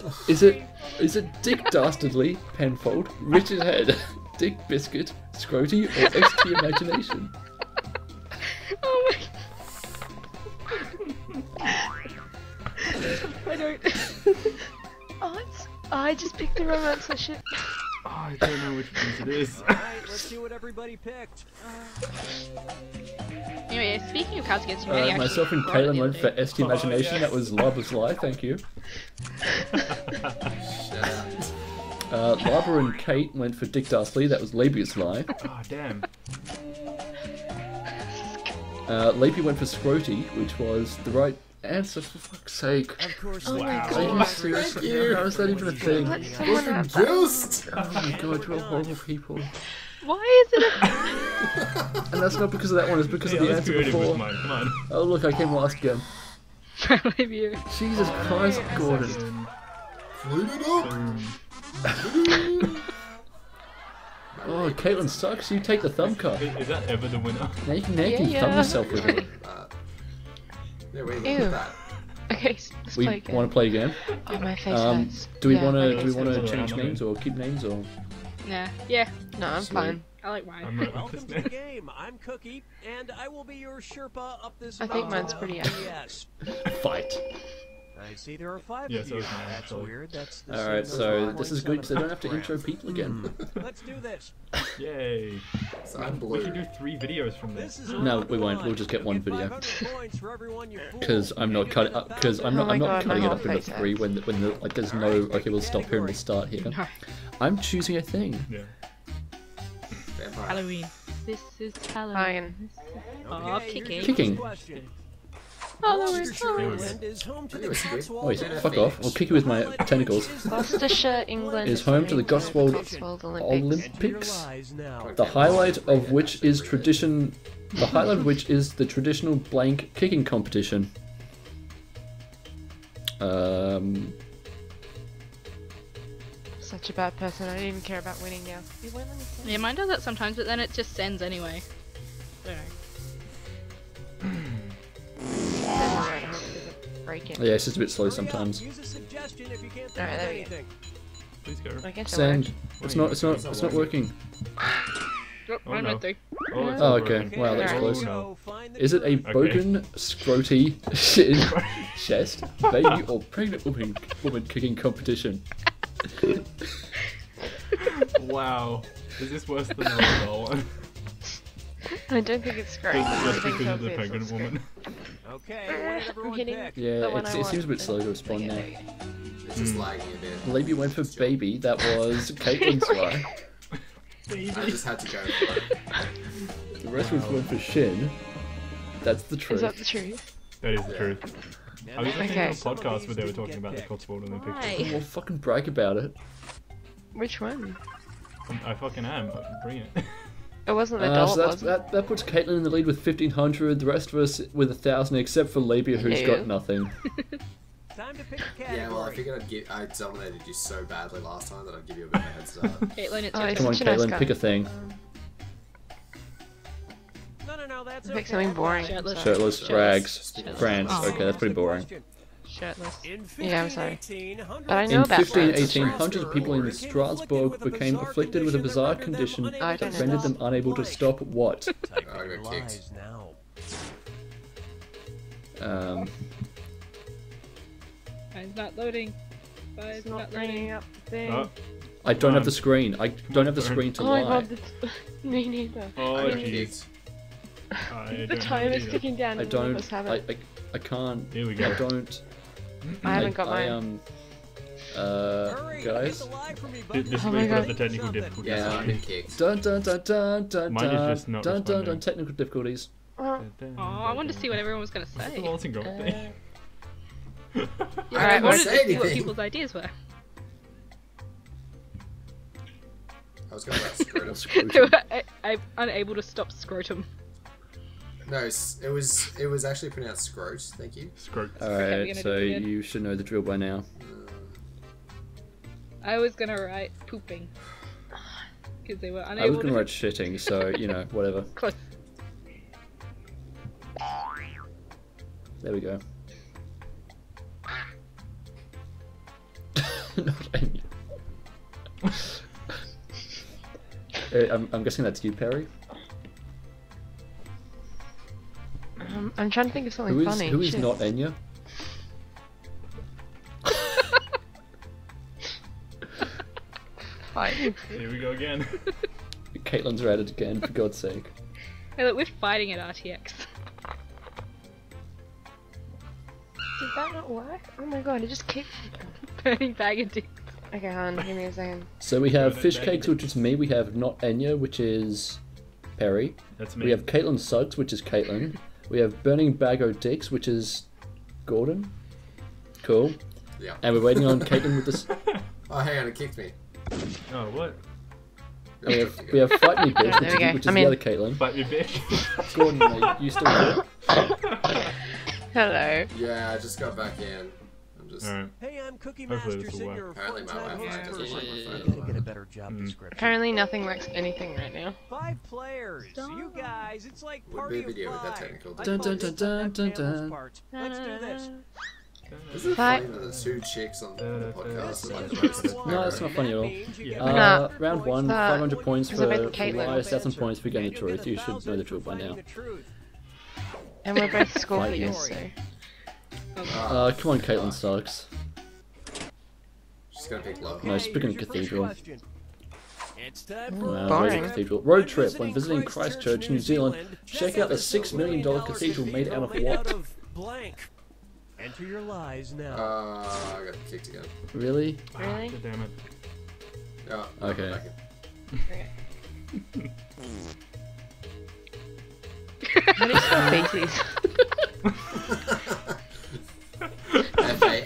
the is it is it Dick Dastardly, Penfold, Richard Head, Dick Biscuit, Scroty, or XT Imagination? oh my. I don't. Oh, it's. I just picked the wrong answer. Shit. Oh, I don't know which one it is. All right, let's see what everybody picked. Anyway, speaking of Cards Against Humanity, Uh, myself and actually Caitlin wrote went for the other ST Imagination. That was Laba's Lie. Thank you. Uh, Laba and Kate went for Dick Dastardly. That was Labia's Lie. Oh damn. Uh, Lapy went for Scroty, which was the right answer. For fuck's sake. Of course, Oh my Wow. Are you god. seriously? How is that even a thing? Let someone have Oh my god, you're horrible people. Why is it a And that's not because of that one, it's because Hey, of the answer creative with before. mine. Come on. Oh look, I came last again. proud of you? Jesus Christ, Gordon. Clean it up! Oh, Caitlin sucks. You take the thumb cut. Is, is that ever the winner? Now you can, now you Yeah, can thumb yourself with it. Yeah, wait, Ew. look at that. Okay, let's We play again. want to play again. Oh, my face Um, hurts. do we Yeah, want to? Do we want to change Okay. names or keep names or? Nah. Yeah. No, I'm Sweet. fine. I like mine. Welcome to the game. I'm Cookie, and I will be your Sherpa up this I think mountain mine's pretty of. Yes. Fight. I see there are five Yeah, of so you. is mine, That's actually. weird. That's the All right, so this is good on because I don't have to intro people again. Hmm. Let's do this. Yay. So I'm We can do three videos from This this. No, we won't. We'll just get one video. 500 points for everyone you fool. Because I'm not cutting up. Because I'm Oh not. my I'm not God, cutting it up into three hurts. when when the, like there's no. Okay, we'll stop here and we'll start here. No. I'm choosing a thing. Yeah. Halloween. This is Halloween. Fine. Aw, Okay, oh, kicking. here's the Kicking. Question. Halloween. Gloucestershire, Halloween. England is home to the Anyway, Cotswold Wait, fuck off! I'll kick you with my tentacles. Gloucestershire, England Is home to the Cotswold Cotswold Olympics. Olympics. The highlight of which is tradition. The highlight of which is the traditional blank kicking competition. Um. Such a bad person. I don't even care about winning now. You won't let me say. Yeah, mine does that sometimes, but then it just sends anyway. Don't break it. Yeah, it's just a bit slow sometimes. Use a suggestion if you can't think Alright, there we go. Please go. I guess it Send. It's not. It's not. It's not working. Oh, Oh, no. Oh, Oh, okay. Wow, that's Alright. close. So Is it a truth. broken, scroty, chest, baby, or pregnant woman, woman kicking competition? Wow. Is this worse than the Roswell one? I don't think it's great. Just, I just think because of the obvious pregnant woman. Okay, what did everyone pick? Yeah, the one it's, I it seems a bit slow to respond now. there we. It's just hmm. lagging a bit. Maybe went for baby. That was Caitlin's one. I just had to go for it. The rest was went for Shin. That's the truth. Is truth. that the truth? That is the truth. I was listening Okay. to a podcast where they were talking about the Cotswold Olympics. Why? Well, fucking brag about it. Which one? I fucking am. Bring it. It wasn't the Uh, so that's, was it? that, that puts Caitlin in the lead with 1500. The rest of us with 1000, except for Labia, who's Hello. got nothing. Time to pick a category. Yeah, well, I figured I'd give, I dominated you so badly last time that I'd give you a bit of a head start. Caitlin, it's Oh, your it's Come on, such nice Caitlin, pick a thing. No, no, no, that's Pick okay. something boring. Shirtless. Shirtless, Shirtless. rags, Shirtless. France. Oh. Okay, that's pretty boring. Shirtless. In Yeah, I'm sorry. But I In know about 15, France. 18, hundreds of people in Strasbourg became afflicted with a bizarre condition I that don't rendered them unable to stop what? Type I in your got kicked. lies now. Um, Mine's not loading. Mine's It's not bringing up the thing. Oh, I don't have the Um, screen. I don't have the screen to Oh my lie. god, that's... me neither. oh I got jeez. The don't time have is either. ticking down I and none of don't. I. I, I can't. Here we go. I go. don't. I, haven't got I, mine. um. Uh, Hurry, guys. get the lie from me, This is Oh where you my put up God. the technical difficulties. Yeah, I've been kicked. Dun dun dun dun dun Mine is just not dun dun dun technical difficulties. Oh, I wanted to see what everyone was gonna What's the say. Waltzing Girl uh, thing? Yeah, I I wanted say to see what people's ideas were. I was going to screw it. Scrotum. I, I'm unable to stop scrotum. No, it was it was actually pronounced scrote. Thank you. Scrote. Alright, gonna so do it again. you should know the drill by now. I was gonna write pooping. Because they were I was gonna to. write shitting, so you know, whatever. Close. There we go. Not any. Uh, I'm, I'm guessing that's you, Perry. Um, I'm trying to think of something Who is funny. who is Shit. not Enya? Fine. Here we go again. Caitlin's at it again, for God's sake. Hey, look, we're fighting at RTX. Did that not work? Oh my god, it just kicked. Burning bag of dicks. Okay, hon, give me a second. So we have Got it, fish back cakes, which is me. We have not Enya, which is Perry. That's me. We have Caitlin Suggs, which is Caitlin. We have Burning Bag o' Dicks, which is Gordon. Cool. Yeah. And we're waiting on Caitlin with this. Oh, hang on, it kicked me. Oh, what? We have, we have Fight Me Bitch, There which, we is, which is I'm the in. other Caitlin. Fight me, bitch. Gordon, are you still there? Hello. Yeah, I just got back in. I'm just. Alright. Hey, I'm Cookie Hopefully Master. this will Sit work. Apparently full-time host doesn't for work the on my show. phone. Gotta get a better job Mm. description. Apparently nothing works anything right now. Five players. You guys, it's like party video of with that five. technical I Dun, call dun, dun, dun, dun. Let's do this. Isn't it funny that there's two chicks on the podcast? Like is the most round one. No, it's not funny at all. That means you get Uh, Nah. round one, Uh, 500 points for, a bit lies, 1,000 points for getting the truth. You should know the truth by now. And we're both Scorpios, so. Uh, come on, Caitlin sucks. She's gonna pick low. No, Okay, speaking of cathedral. question. It's time for Uh, Boring. where's the cathedral? Road trip. When visiting Christchurch, New Zealand, check out the $6 million cathedral made out of what? blank. Enter your lies now. Uh, I got kicked again. Really? Really? God damn it. Yeah. Okay. back Feces. in.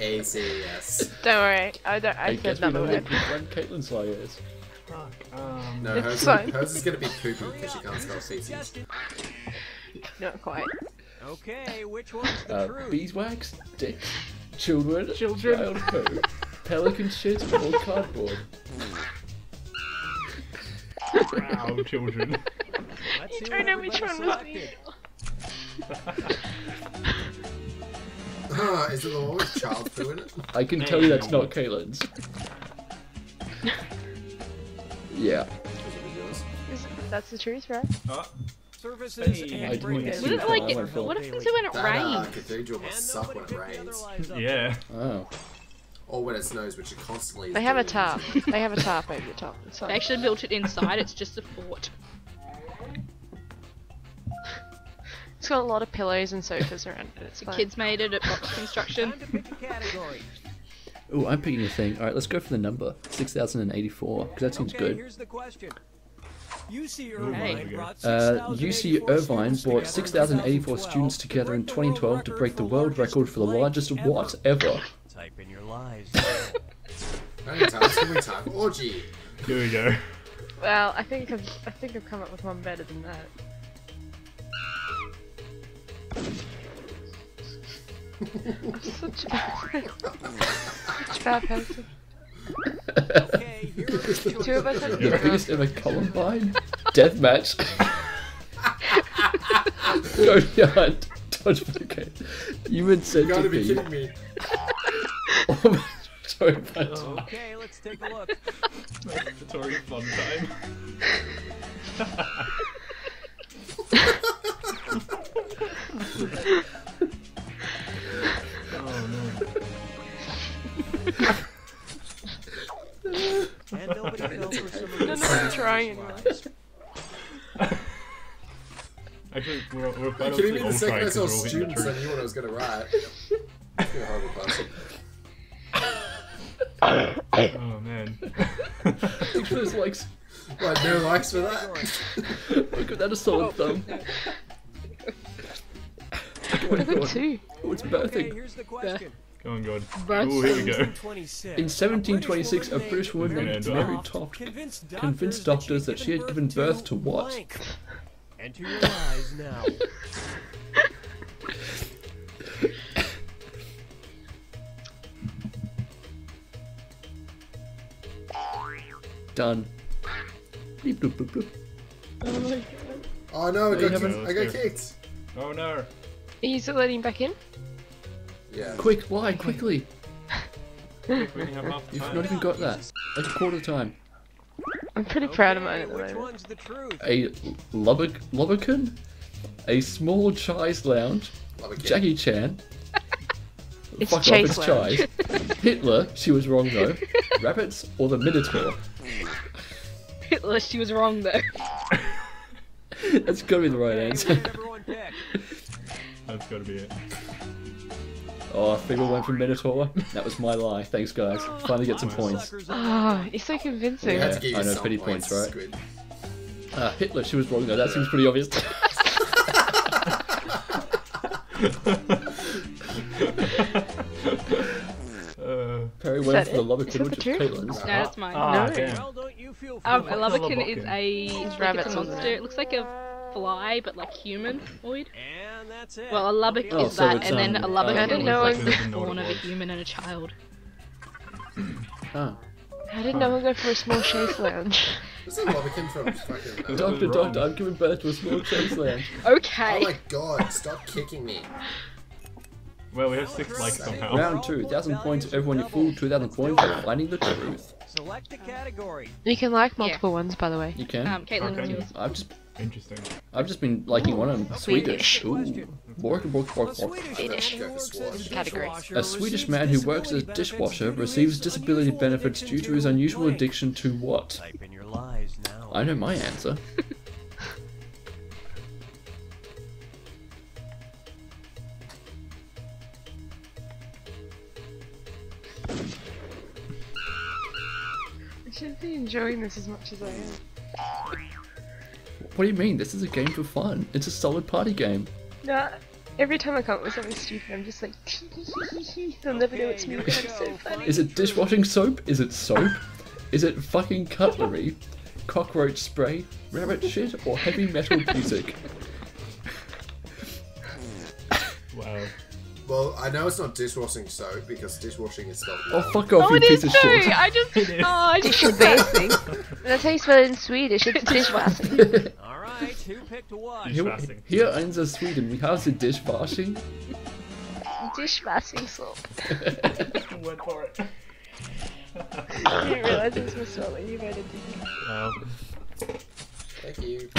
A A C S. Don't worry, I don't. I, I said guess we know another word. when Caitlin's lie is. Fuck. Um, No, It's hers, hers is gonna be poopy because she can't spell feces. Suggestion. Not quite. Okay, which one's the Uh, truth? beeswax, dicks, children, Children. child poo, pelican shit, or cardboard. wow, children. Let's You see don't know which one was me. selected. Ah, is it the one with child poo in it? I can tell you that's not Caitlin's. Yeah. Is- That's the truth, right? Oh, Services Hey. and I didn't What if, that. like, I went for- what happens when it That uh, rains? cathedral And must suck when it picked the other rains. yeah. Oh. Or when it snows, which it constantly is They have a tarp. they have a tarp over the top. It's They actually built it inside, it's just a fort. It's got a lot of pillows and sofas around it. It's The fine. kids made it at box construction. Time to pick a category. Oh, I'm picking a thing. All right, let's go for the number 6,084 because that seems Okay, good. here's the question. UC Hey. Irvine brought Uh, UC 6,084 Irvine students brought together in 6,084 2012 students together in to break the world 2012 to record break the for world record for the largest blank what ever. Type in your lies. How many times can we type orgy? Here we go. Well, I think I've, I think I've come up with one better than that. I'm such a such a bad person. okay, here are the Two of us have The biggest ever Columbine deathmatch. Go yard. Dodge okay. Human You gotta be centipede. kidding me. Sorry, but Okay, let's take a look. Mandatory fun time. oh no. And nobody fell for some of No, no, I'm trying Actually, we're, we're Are quite you kidding all The second I trying saw because we're all hitting the students, I knew what I was gonna write. You're a horrible person. Oh man. Thanks for those likes. What, no likes for that? Look at that a solid thumb. Oh my I got Oh, it's Okay, birthing. here's the question. Go on, God. Oh, here we go. In 1726, a British woman named Mary Toft convinced doctors, convinced doctors that she had given birth to what? Enter your lies now. Done. Bleep, bloop, bloop, bloop. Oh no, I got, haven't- I got kicked. Oh no. Are you still letting him back in? Yeah. Quick, why? quickly. We only have half the You've not even got that. Like a quarter of the time. I'm pretty proud of mine Okay, at the Which moment. one's the truth? A Lubbock, Lubbocken? A small Chise lounge? Love. Jackie Chan? It's Fuck Chase off, it's Chise. Hitler, she was wrong though. Rabbits or the Minotaur? Hitler, she was wrong though. That's gotta be the right answer. That's gotta be it. Oh, people went for Minotaur. That was my lie. Thanks, guys. Finally get some points. Suckers are Oh, you're so convincing. Yeah, you I know, some pity points, points, right? Uh, Hitler, she was wrong though. That seems pretty obvious. Uh, Perry went for the it? Lubbock, Is that which is the truth? Caitlin's. No, that's mine. ah, No. damn. Well, don't you feel Um, a What's is a it's like a monster. It looks like a fly, but like humanoid. And that's it. Well, a lubbock Oh, is so that, it's, and then um, a lubberkin I is didn't know like the was- born of a human and a child. Ah. How did no one go for a small chase lounge? This is a Lubbock from fucking. Uh, Doctor, doctor, I'm giving birth to a small Chase lounge. Okay. Oh my god, stop kicking me. well, we have six likes somehow. Round two, 1,000 points, everyone you fool, 2,000 points for finding the truth. Select a category. You can like multiple ones, by the way. You can. Um, Caitlin, Okay. I've just, Interesting. I've just been liking one of them. Swedish. Ooh. Bork, bork, bork, A bork. Swedish man who works as a Category. dishwasher A Swedish receives man who works as a disability dishwasher benefits receives due to disability benefits due to his unusual addiction to what? Type in your lies now. I know my answer. I should be enjoying this as much as I am. What do you mean? This is a game for fun. It's a solid party game. No, every time I come up with something stupid, I'm just like, they'll never know it's me, Okay, but here I'm we so funny. Is it dishwashing soap? Is it soap? Is it fucking cutlery? Cockroach spray? Rabbit shit? Or heavy metal music? Wow. Well, I know it's not dishwashing soap because dishwashing is spelled Oh, fuck off, Oh, you it piece is of too. shit. I just, oh, I just Dishwashing. That's how you spell it in Swedish. It's dishwashing. All right, who picked what? Here, Dishwashing. here in the Sweden, we have the dishwashing. dishwashing soap. Went for it. I didn't realize it was misspelled. You made it. Wow. Thank you.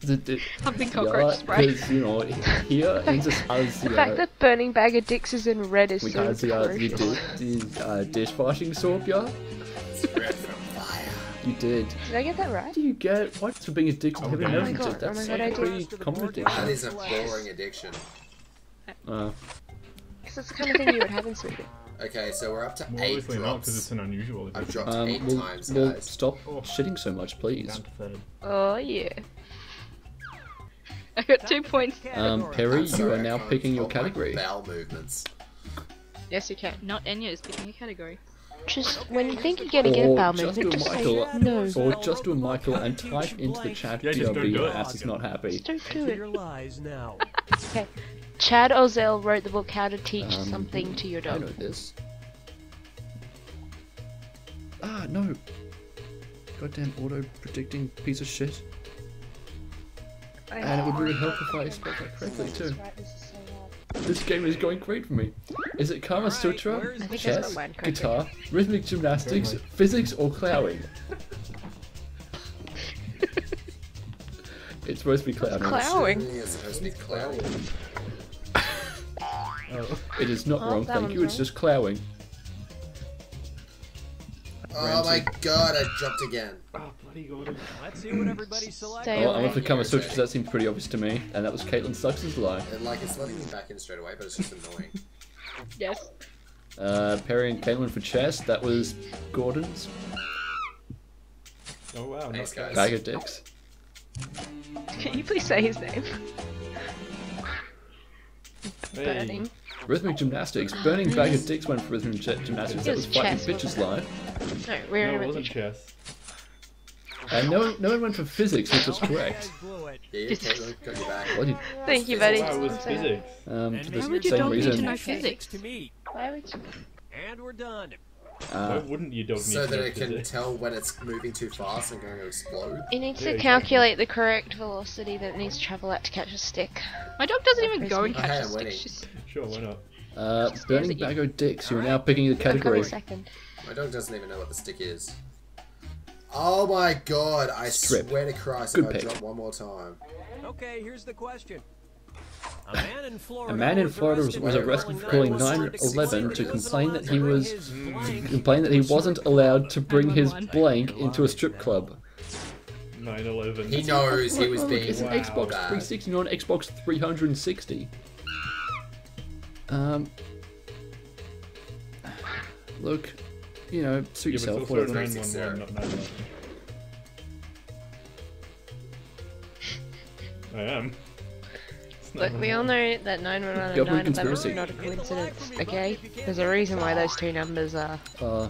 The, the, something cockroach yeah, spray. because, you know, here in this has The the, fact uh, that burning bag of dicks is in red is we so have the, uh, the, ferocious. di- the uh, dishwashing soap, yeah? Red from fire. You did. Did I get that right? What do you get? What's for being addicted to heavy Oh my metal? God, That's oh my God, I a did. pretty common addiction. is a boring addiction. Uh, Because that's the kind of thing you would have in Sweden. Okay, so we're up to Well, eight obviously not, because it's an unusual I've dropped Um, eight well, times, well, guys. stop Oh. shitting so much, please. Down to third. Oh yeah. I got two points. Um, Perry, I'm you sorry, are now picking your category. Bowel movements. Yes, you can. Not Enya is picking a category. Just when you think you're gonna get a Or bowel just do a say Michael, no. or just do a Michael and type into the chat Yeah, just don't BRB your ass is not happy. Just don't do it. your lies now. Okay. Chad Orzel wrote the book How to Teach Um, Something to Your Dog. I know Dog. this. Ah, no. Goddamn auto predicting piece of shit. And it would really help if I spelled that correctly too. This game is going great for me. Is it Kama Sutra, where's I think I chess, spelled mine correctly. guitar, rhythmic gymnastics, physics, or clowning? it's supposed to be clowning. Clowning. It's supposed to be cloudy. Oh. It is not Oh, wrong, thank one's you. It's just clowing. Oh my god, I jumped again. Oh, bloody Gordon. Let's see what everybody selected. Stay Oh, I away. went for Kama Sutra because that seemed pretty obvious to me, and that was Caitlin Sucks' lie. And like, it's letting me back in straight away, but it's just annoying. Yes. Uh, Perry and Caitlin for chess, that was Gordon's. Oh wow, Thanks, not guys. Bag of dicks. Can you please say his name? Hey. Burning. Rhythmic gymnastics. Burning bag of dicks went for rhythmic gymnastics. That was was fighting chess, bitches live. No, we're No, in it wasn't relationship. chess. And no one, no one went for physics, which was correct. guys blew it. Yeah, yeah, Caitlin, got your back. What did, Thank you, buddy. Wow, it was I'm physics. um, for maybe the would your same dog need reason. to know Okay, physics? To me. Why would you? And we're done. Why Uh, wouldn't your dog need So that it can physics? tell when it's moving too fast and going to explode. You need to Yeah, exactly. calculate the correct velocity that it needs to travel at to catch a stick. My dog doesn't even go and catch I'm a stick. She's Sure, why not? uh, burning at you. bag of dicks. You are now picking the category. in second. My dog doesn't even know what the stick is. Oh my god, I Strip. swear to Christ, Good if I pick. drop one more time. Okay, here's the question. A man in Florida, man in was Florida was, was arrested for calling 911 to complain that he was complain that he wasn't allowed to bring his blank into a strip club. 9-11. He knows he was Look, being it's an Wow. Xbox bad. 360, not an Xbox 360. Um, look, you know, suit Yeah, but yourself. it's also Whatever. 911, not 911. I am. Look, we all know that 911 and Government 911 conspiracy. are not a coincidence, okay? There's a reason why those two numbers are Uh,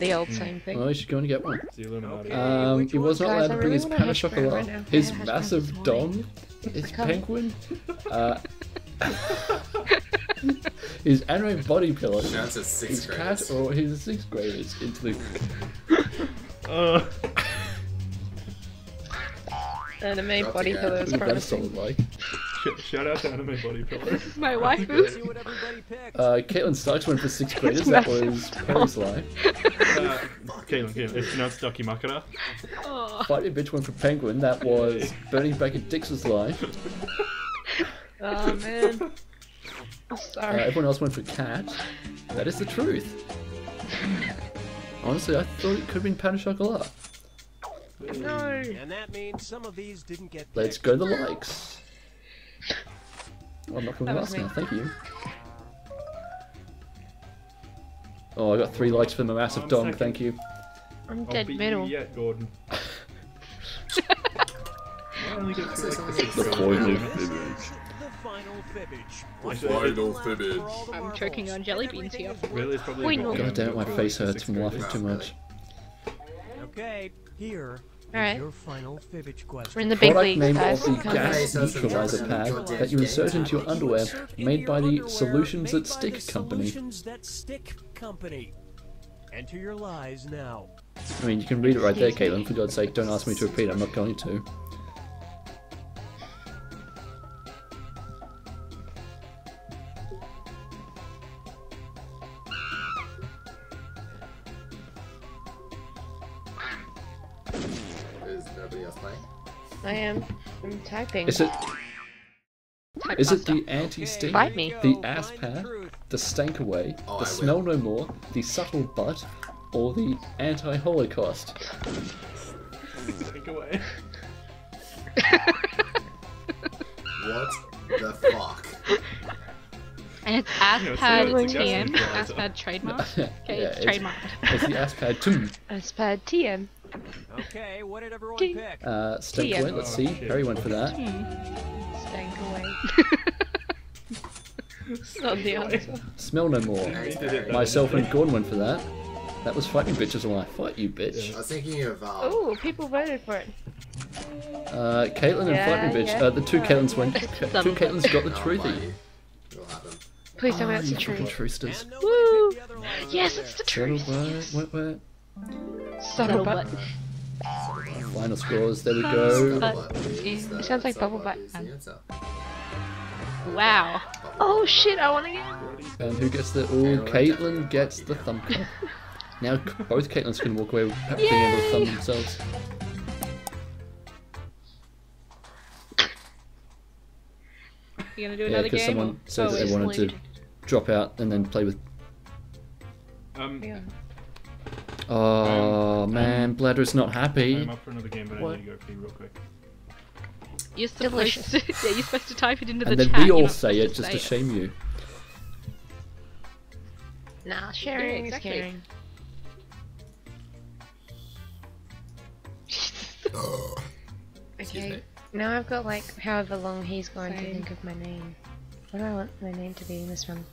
the old same thing. well, you should go and get one. It's the Illuminati. Um, he was not Guys, allowed to bring really his wanna pan hash brown right his Yeah, massive brown's dong, his penguin, uh, his anime body pillow, Shouts at his sixth cat, graders. or his sixth graders into the. Uh, Anime Drop body the pillows That's promising. all like. shout out to Anime Body Pillow. my wife. Let's see what everybody picked. Uh, Caitlin Starks went for sixth graders. That was Perry's lie. Uh, Kaylin, Kaylin, it's pronounced dakimakura. Oh. Fight Me Bitch went for Penguin. That was Bernie Baker Dix's lie. Oh man. I'm Uh, everyone else went for Cat. That is the truth. Honestly, I thought it could have been Pan Chocolat. no. And that means some of these didn't get Let's go to the likes. Oh, I'm not going That to was last now, thank you. Oh, I got three likes for my massive I'm dong, second. thank you. I'm I'll dead beat middle. you yet, Gordon. I only get two likes for The sixth final grade. The final fibbage. What's Final fibbage. I'm choking on jelly beans here. Really, probably Wait, a no. good God damn it, my game. face hurts from laughing too much. Okay, here is Alright. your final fibbage question. We're in the big Product leagues, name guys. of the gas Okay, so it's neutralizer from pad that you insert into your underwear, made by the Solutions made That Stick company. Solutions That Stick company. Enter your lies now. I mean, you can read it right there, Caitlin. For God's sake, don't ask me to repeat. I'm not going to. I am. I'm typing. Is it? Type Is it the anti-stink, Bite me. the Go, ass find the pad, the stank away, Oh, the I smell will. no more, the subtle butt, or the anti-Holocaust? Take away. What the fuck? And it's Yeah, so Aspad it's a TM, guessing prize. Aspad trademark. Okay, Yeah, it's it's- trademarked. It's the Aspad Tum. Aspad TM. Okay, what did everyone Ding. pick? Uh, stank TM. away. Let's Oh, see. shit. Harry went for that. Stank away. Not the answer. Smell no more. He did it, Myself and Gordon went for that. That was fighting bitches all I Fight you, bitch. I was thinking of um, Oh, people voted for it. Uh, Caitlin and Yeah, Fight Me Bitch. yeah. Uh, the two Caitlins went. Two Some Caitlins got the oh, truthy. buddy. Please tell me Oh, that's the truth. truthsters. And nobody Woo! the other Yes, it's the there. truth. Scuttlebutt. Wait, wait. Scuttlebutt. Final scores. There we go. Scuttlebutt is It the- sounds like bubble butt. Wow. Oh shit, I wanna get. And who gets the? Oh, Caitlyn gets the thumb cut. Now c- both Caitlins can walk away without being able to thumb themselves. You gonna do Yeah, another because game? someone said oh, that they it's wanted to drop out and then play with. Um, Oh man, Bladder's not happy. I'm up for another game, but What? I need to go pee real quick. You're supposed Delicious. to, yeah, you're supposed to type it into And the then chat. we you're all say supposed it just say to shame you. Nah, sharing exactly. is caring. Okay, me. now I've got like however long he's going to think of my name. What do I want my name to be in this one?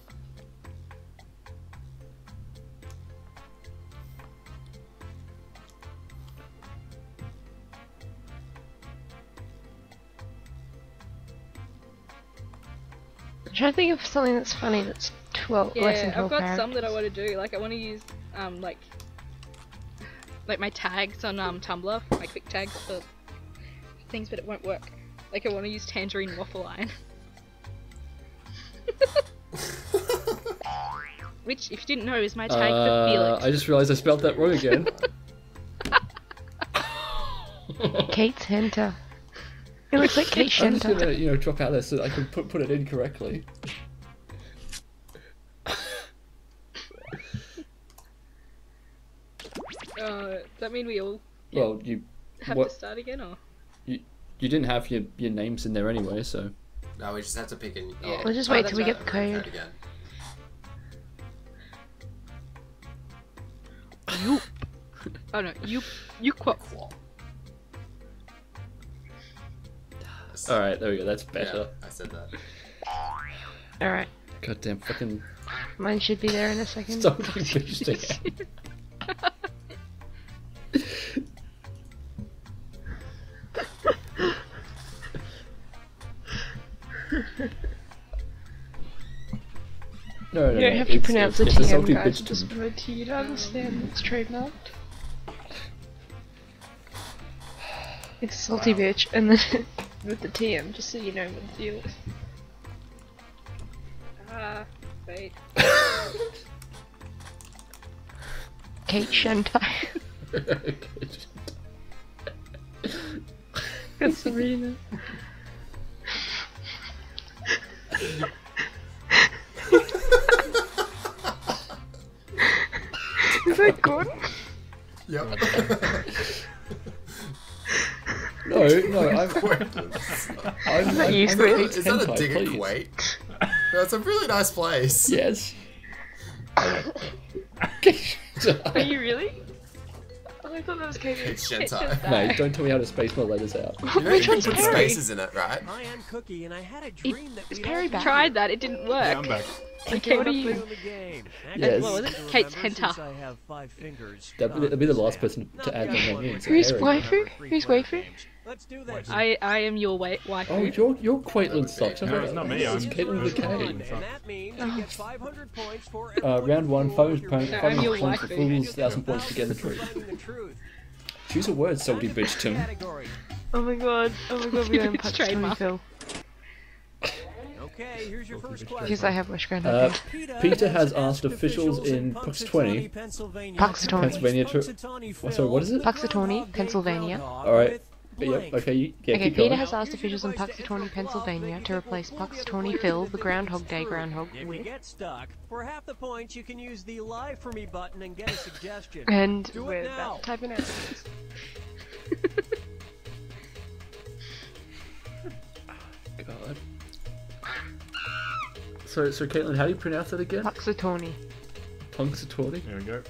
Trying to think of something that's funny that's 12, less than Yeah, 12 I've got characters. some that I want to do. Like I want to use um like like my tags on um Tumblr, my quick tags for things, but it won't work. Like I want to use tangerine waffle iron. Which, if you didn't know, is my tag for Uh, Felix. I just realized I spelled that wrong again. Kate's Hunter. It looks like Kate I'm just gonna, you know, drop out there so that I can put put it in correctly. Uh, does that mean we all Well, you have What- to start again, or? you you didn't have your your names in there anyway, so No, we just have to pick an. Yeah. Oh, We'll just Oh, wait that's till we right. get the count code. again. Oh no, you you quote. Qual. Yes. all right, there we go. That's Yeah, better. I said that. Alright, Goddamn fucking mine should be there in a second. stop getting bitched again. No, no, You don't have to pronounce it's, the it's a TM, guys. bitch Just to wanted to you to understand it's trademarked. It's a salty bitch, and then with the TM, just so you know what the deal is. Ah, wait. Kate Shentai. That's Serena. Is that good? Yep. No, no, I'm. I'm, that I'm, you, I'm Squid? Kate's Is that a hentai, dig at please. Kuwait? No, it's a really nice place. Yes. Are you really? Oh, I thought that was Kate. It's Shentai. Mate, don't tell me how to space my letters out. You know, Which you one's can put Perry? spaces in it, right? I am Cookie, and I had a dream that Is we'd Perry all back? Tried that, it didn't work. Yeah, I'm back. I Okay, came what up are you- with the game. Yes. What was it? Kate's remember, hentai. I have five fingers. That'd be, that'd be the last person to um, add my name in. Who's Harry. waifu? Who's waifu? Let's do this. I I am your wa- wife. Oh, you're you're Quaitlin sucks. No, it's not me, I'm- Caitlin with a I'm- K. And that means 500 points for Uh, round one, fool five your points, No, five I'm your points for fools, thousand points to get the truth. finding the truth. Choose a word, salty bitch, Tim. Oh my god, oh my god, we don't It's punch trademark. Phil. Okay, here's your first question. Because I have Wish Grand Uh, PETA has asked officials in Pux 20, Pennsylvania, Puxatawny. Pennsylvania to- Oh, sorry, what is it? Punxsutawney, Pennsylvania. Alright. Yep, okay, you- yeah, Okay, PETA going. has asked officials in Punxsutawney, Pennsylvania to replace Punxsutawney Phil, the Groundhog Day groundhog, If you with. get stuck, for half the points you can use the live for me button and get a suggestion. And Do it we're now. about to type in it. God. So, so Caitlin, how do you pronounce that again? Puxatawny. Punxsutawney? There we go.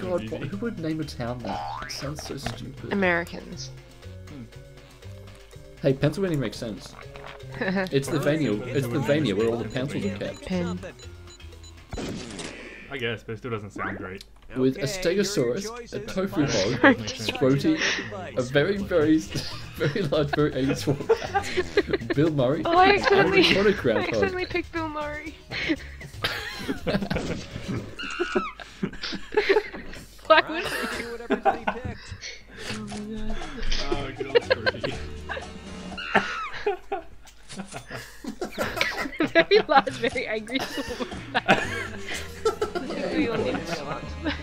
God, what, who would name a town that? It sounds so stupid. Americans. Hmm. Hey, Pennsylvania makes sense. It's the Vania. It's the Vania where all the pencils are kept. Pen. I guess, but it still doesn't sound great. With a Okay, your Stegosaurus, a tofu hog, Makes sense. Sproti, a very, very, very large, very 80s cat, Bill Murray, Oh, I and a accidentally, I accidentally picked Bill Murray. Why would See what everybody picked. Oh, good old Scrooge. very large, very angry woman. We all need to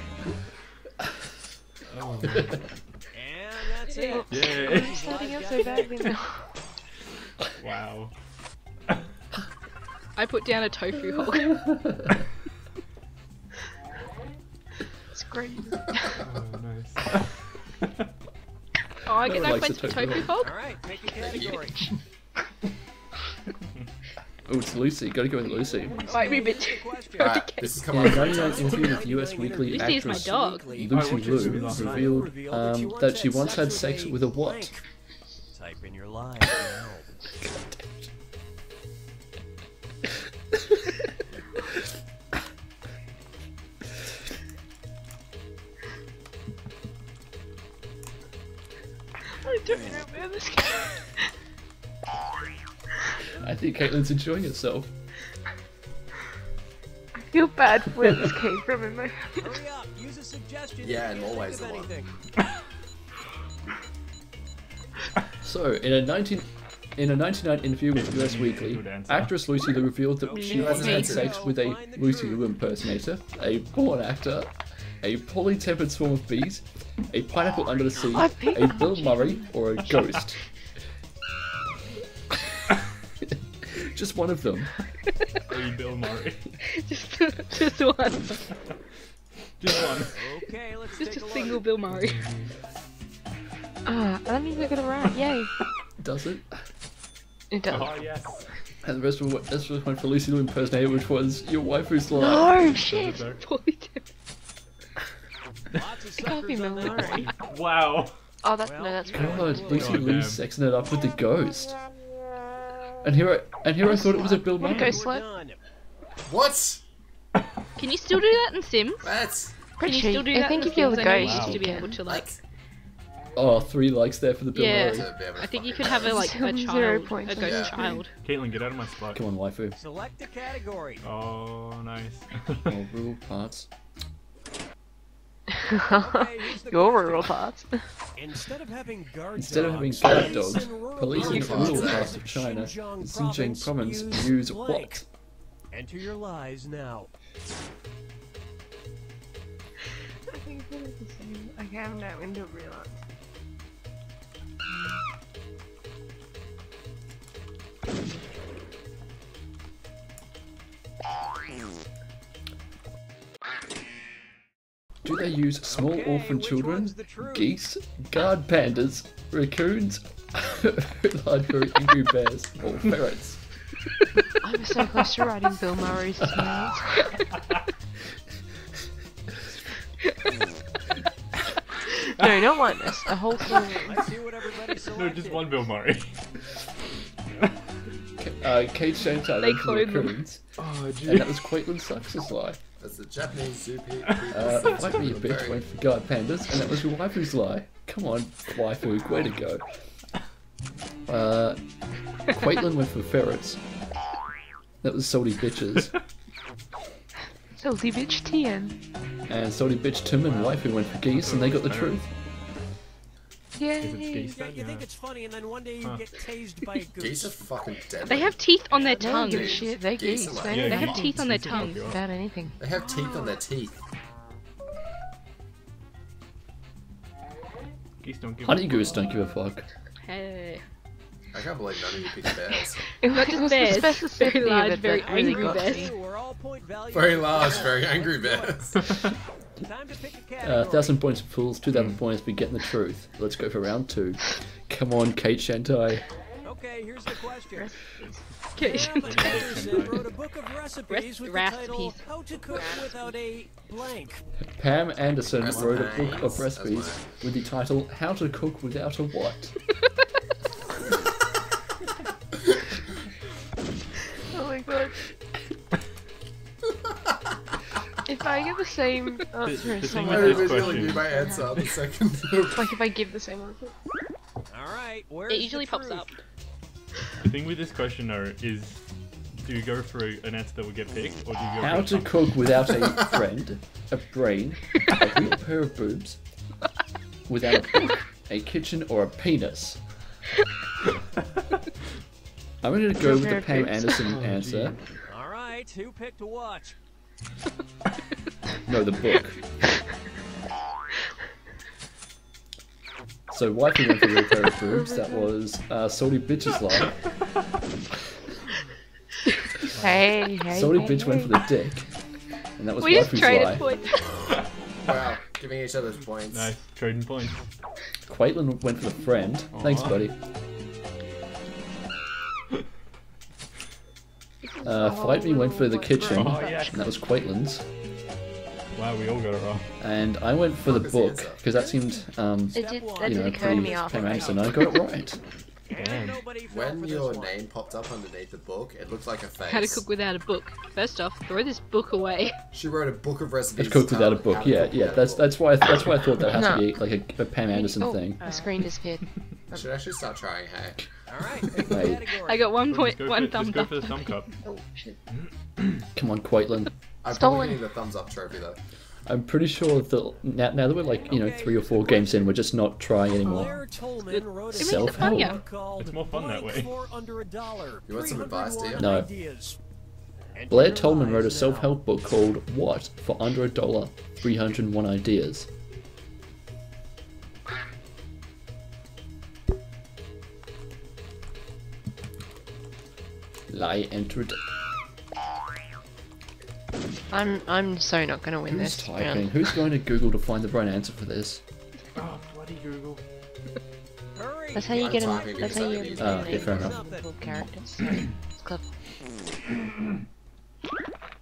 Oh, And that's it. Yay! starting out so badly now. Wow. I put down a tofu hog. It's great. Oh, nice. Oh, I get No no one likes points for tofu tofu hog. hog? Alright, pick a category. Oh, it's Lucy. Gotta go with Lucy. Might be a bit Pick a question. Alright, this is In coming a up. 99 interview with US Weekly Lucy is my actress dog. Lucy I Liu last night. revealed um, that she once had sex with a what? Type in your lies now. I don't know where this came I think Caitlin's enjoying herself. I feel bad for where this came from in my Hurry up, use a suggestion. Yeah, and you can't always the of one. anything. So, in a 19 in a 99 interview with US Weekly, actress Lucy Liu revealed that she Okay. once had sex with a Lucy Liu impersonator, a porn actor, a poorly tempered swarm of bees, a pineapple under the sea, a Bill Murray, or a ghost. Just one of them. Free Bill Murray. just, just one. Just one. Okay, let's Just take a a single look. Bill Murray. Ah, that means I got it right. Yay. Does it? It does. Oh, yes. And the rest of what this was one for Lucy Liu impersonator, which was your wife who's lying. No, Does shit. it though? Poorly tempered. Lots of Can't be suckers on Bill that Murray. one. Wow. Oh, that's, Well, no, that's God. good. God, Lucy God Liu's damn. sexing it up with the ghost. And here I and here I thought it was a Bill What a Murray. ghost We're slut. What? Can you still do that in Sims? That's pretty. Can you still do sure- I that think in if you're Sims? the I know you ghost, used to you be able to like. that's. Oh, three likes there for the Bill Yeah. Murray. that's a bit of a I think you could have a like a Zero child, points a ghost that. child. Caitlin, get out of my spot. Come on, waifu. Select a category. Oh, nice. Oh, rural parts. Okay, here's the Your question. rural parts. Instead of having guard Instead of having dogs, guard police dogs, in rural police in Rural rural parts. parts of China, Xinjiang Xinjiang province, use use blank. what? Enter your lies now. I think it's the same. Okay, I'm no into real Do they use small Okay, orphan children, one's the truth? geese, guard pandas, raccoons, large very angry bears, or ferrets? I'm so close to writing Bill Murray's smells. no, not one. A, a whole song. Let's see what no, just one Bill Murray. Uh, Kate Shantar They went for clone raccoons, Oh, and that was Quaitlin Sucks' lie. That's the Japanese zoo pe- people. Uh, Fight Me a Bitch Very- went for guard pandas, and that was your waifu's lie. Come on, waifu, way to go. Uh, Quaitlin went for ferrets. That was Salty Bitches. Salty bitch Tian. And Salty Bitch Tim and Waifu went for geese, and they got the truth. Is it Yay. geese Yeah, you think it's funny, and then one day you Huh. get tased by a goose. Geese are fucking deadly. They have teeth on their They don't give a tongues. shit. They're Geese geese. are They like- don't They have teeth on their geese are tongues. about anything. They have teeth on their teeth. Geese don't give Honey Goose don't give a fuck. Hey. I can't believe none of you picked bears. It Not was just the bears, specificity very large, very angry got bears. me. We're all point value. Very large, very angry bears. Time to pick a. Uh, thousand points for fools, two thousand points for getting the truth. Let's go for round two. Come on, Kate Shantai. Okay, Okay, here's the question. Okay. Pam Anderson wrote a book of recipes with the title "How to Cook Without a Blank." Pam Anderson wrote a book of Recipes, recipes with the title "How to Cook Without a What." the same answer as the thing someone I with else, this originally knew question- my answer the second. like if I give the same answer. All right, where's It the usually pops truth? up. The thing with this question though is, do you go for a, an answer that will get picked, or do you go How for to a cook without a friend, a brain, a real pair of boobs, without a book, a kitchen, or a penis? I'm gonna go with the pair Pam. Anderson Oh, answer. All right, who picked to watch? No, the book. So wifey went for real pair of boobs. That was uh, Salty Bitch's line. Hey, hey. Salty hey, Bitch went for the dick, and that was We just wifey's traded lie. points. wow, giving each other points. Nice trading points. Quaitlin went for the friend. Thanks, buddy. Uh, Fight Me went for the kitchen, Oh, yeah. and that was Quaitlin's. Wow, we all got it wrong. And I went for the Fuck is the book because that seemed, um, It did, that you did know, occur to pretty me after. Pam I Anderson. got I got it right. And nobody When your one. name popped up underneath the book, it looked like a face. How to cook without a book. First off, throw this book away. She wrote a book of recipes. It's cooked without a book. How Yeah, yeah. That's Book. that's why that's why I thought that has No. to be like a, a Pam Anderson oh, thing. The screen disappeared. I should actually start trying. Hey, All right, pick Wait. I got one point, go one for, thumb just go up. for the thumb cup. Oh shit. Come on, Quaitlin. I Stolen. probably need the thumbs up trophy though. I'm pretty sure that now, now that we're like you know three or four games in, we're just not trying anymore. Blair Tolman wrote a It makes it book funnier. called It's more fun that way. For under a dollar. You want some advice, do you? No. Ideas. Blair your Tolman wrote a self-help book called "What for Under a Dollar: 301 Ideas." Lie entered. I'm I'm so not gonna win Who's this. typing? round. Who's going to Google to find the right answer for this? Oh, bloody Google. Hurry. That's how you I'm get them. typing That's how you need get to Oh, okay, fair enough. characters. So, it's clever.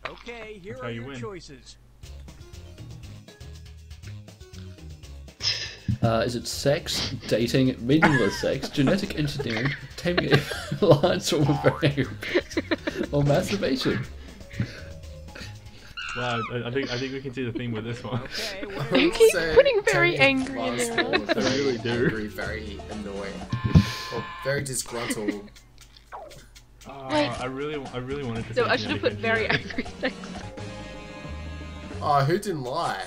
Okay, here That's are you your win. choices. Uh, is it sex, dating, meaningless sex, genetic engineering, taming a large or very or masturbation? Wow, I, I think I think we can see the theme with this one. Okay, I You would keep putting very angry in last there. one was I very really do. Angry, very annoying, or very disgruntled. Oh, Wait. I really, I really wanted to. So say I should have put very angry things. Oh, who didn't lie?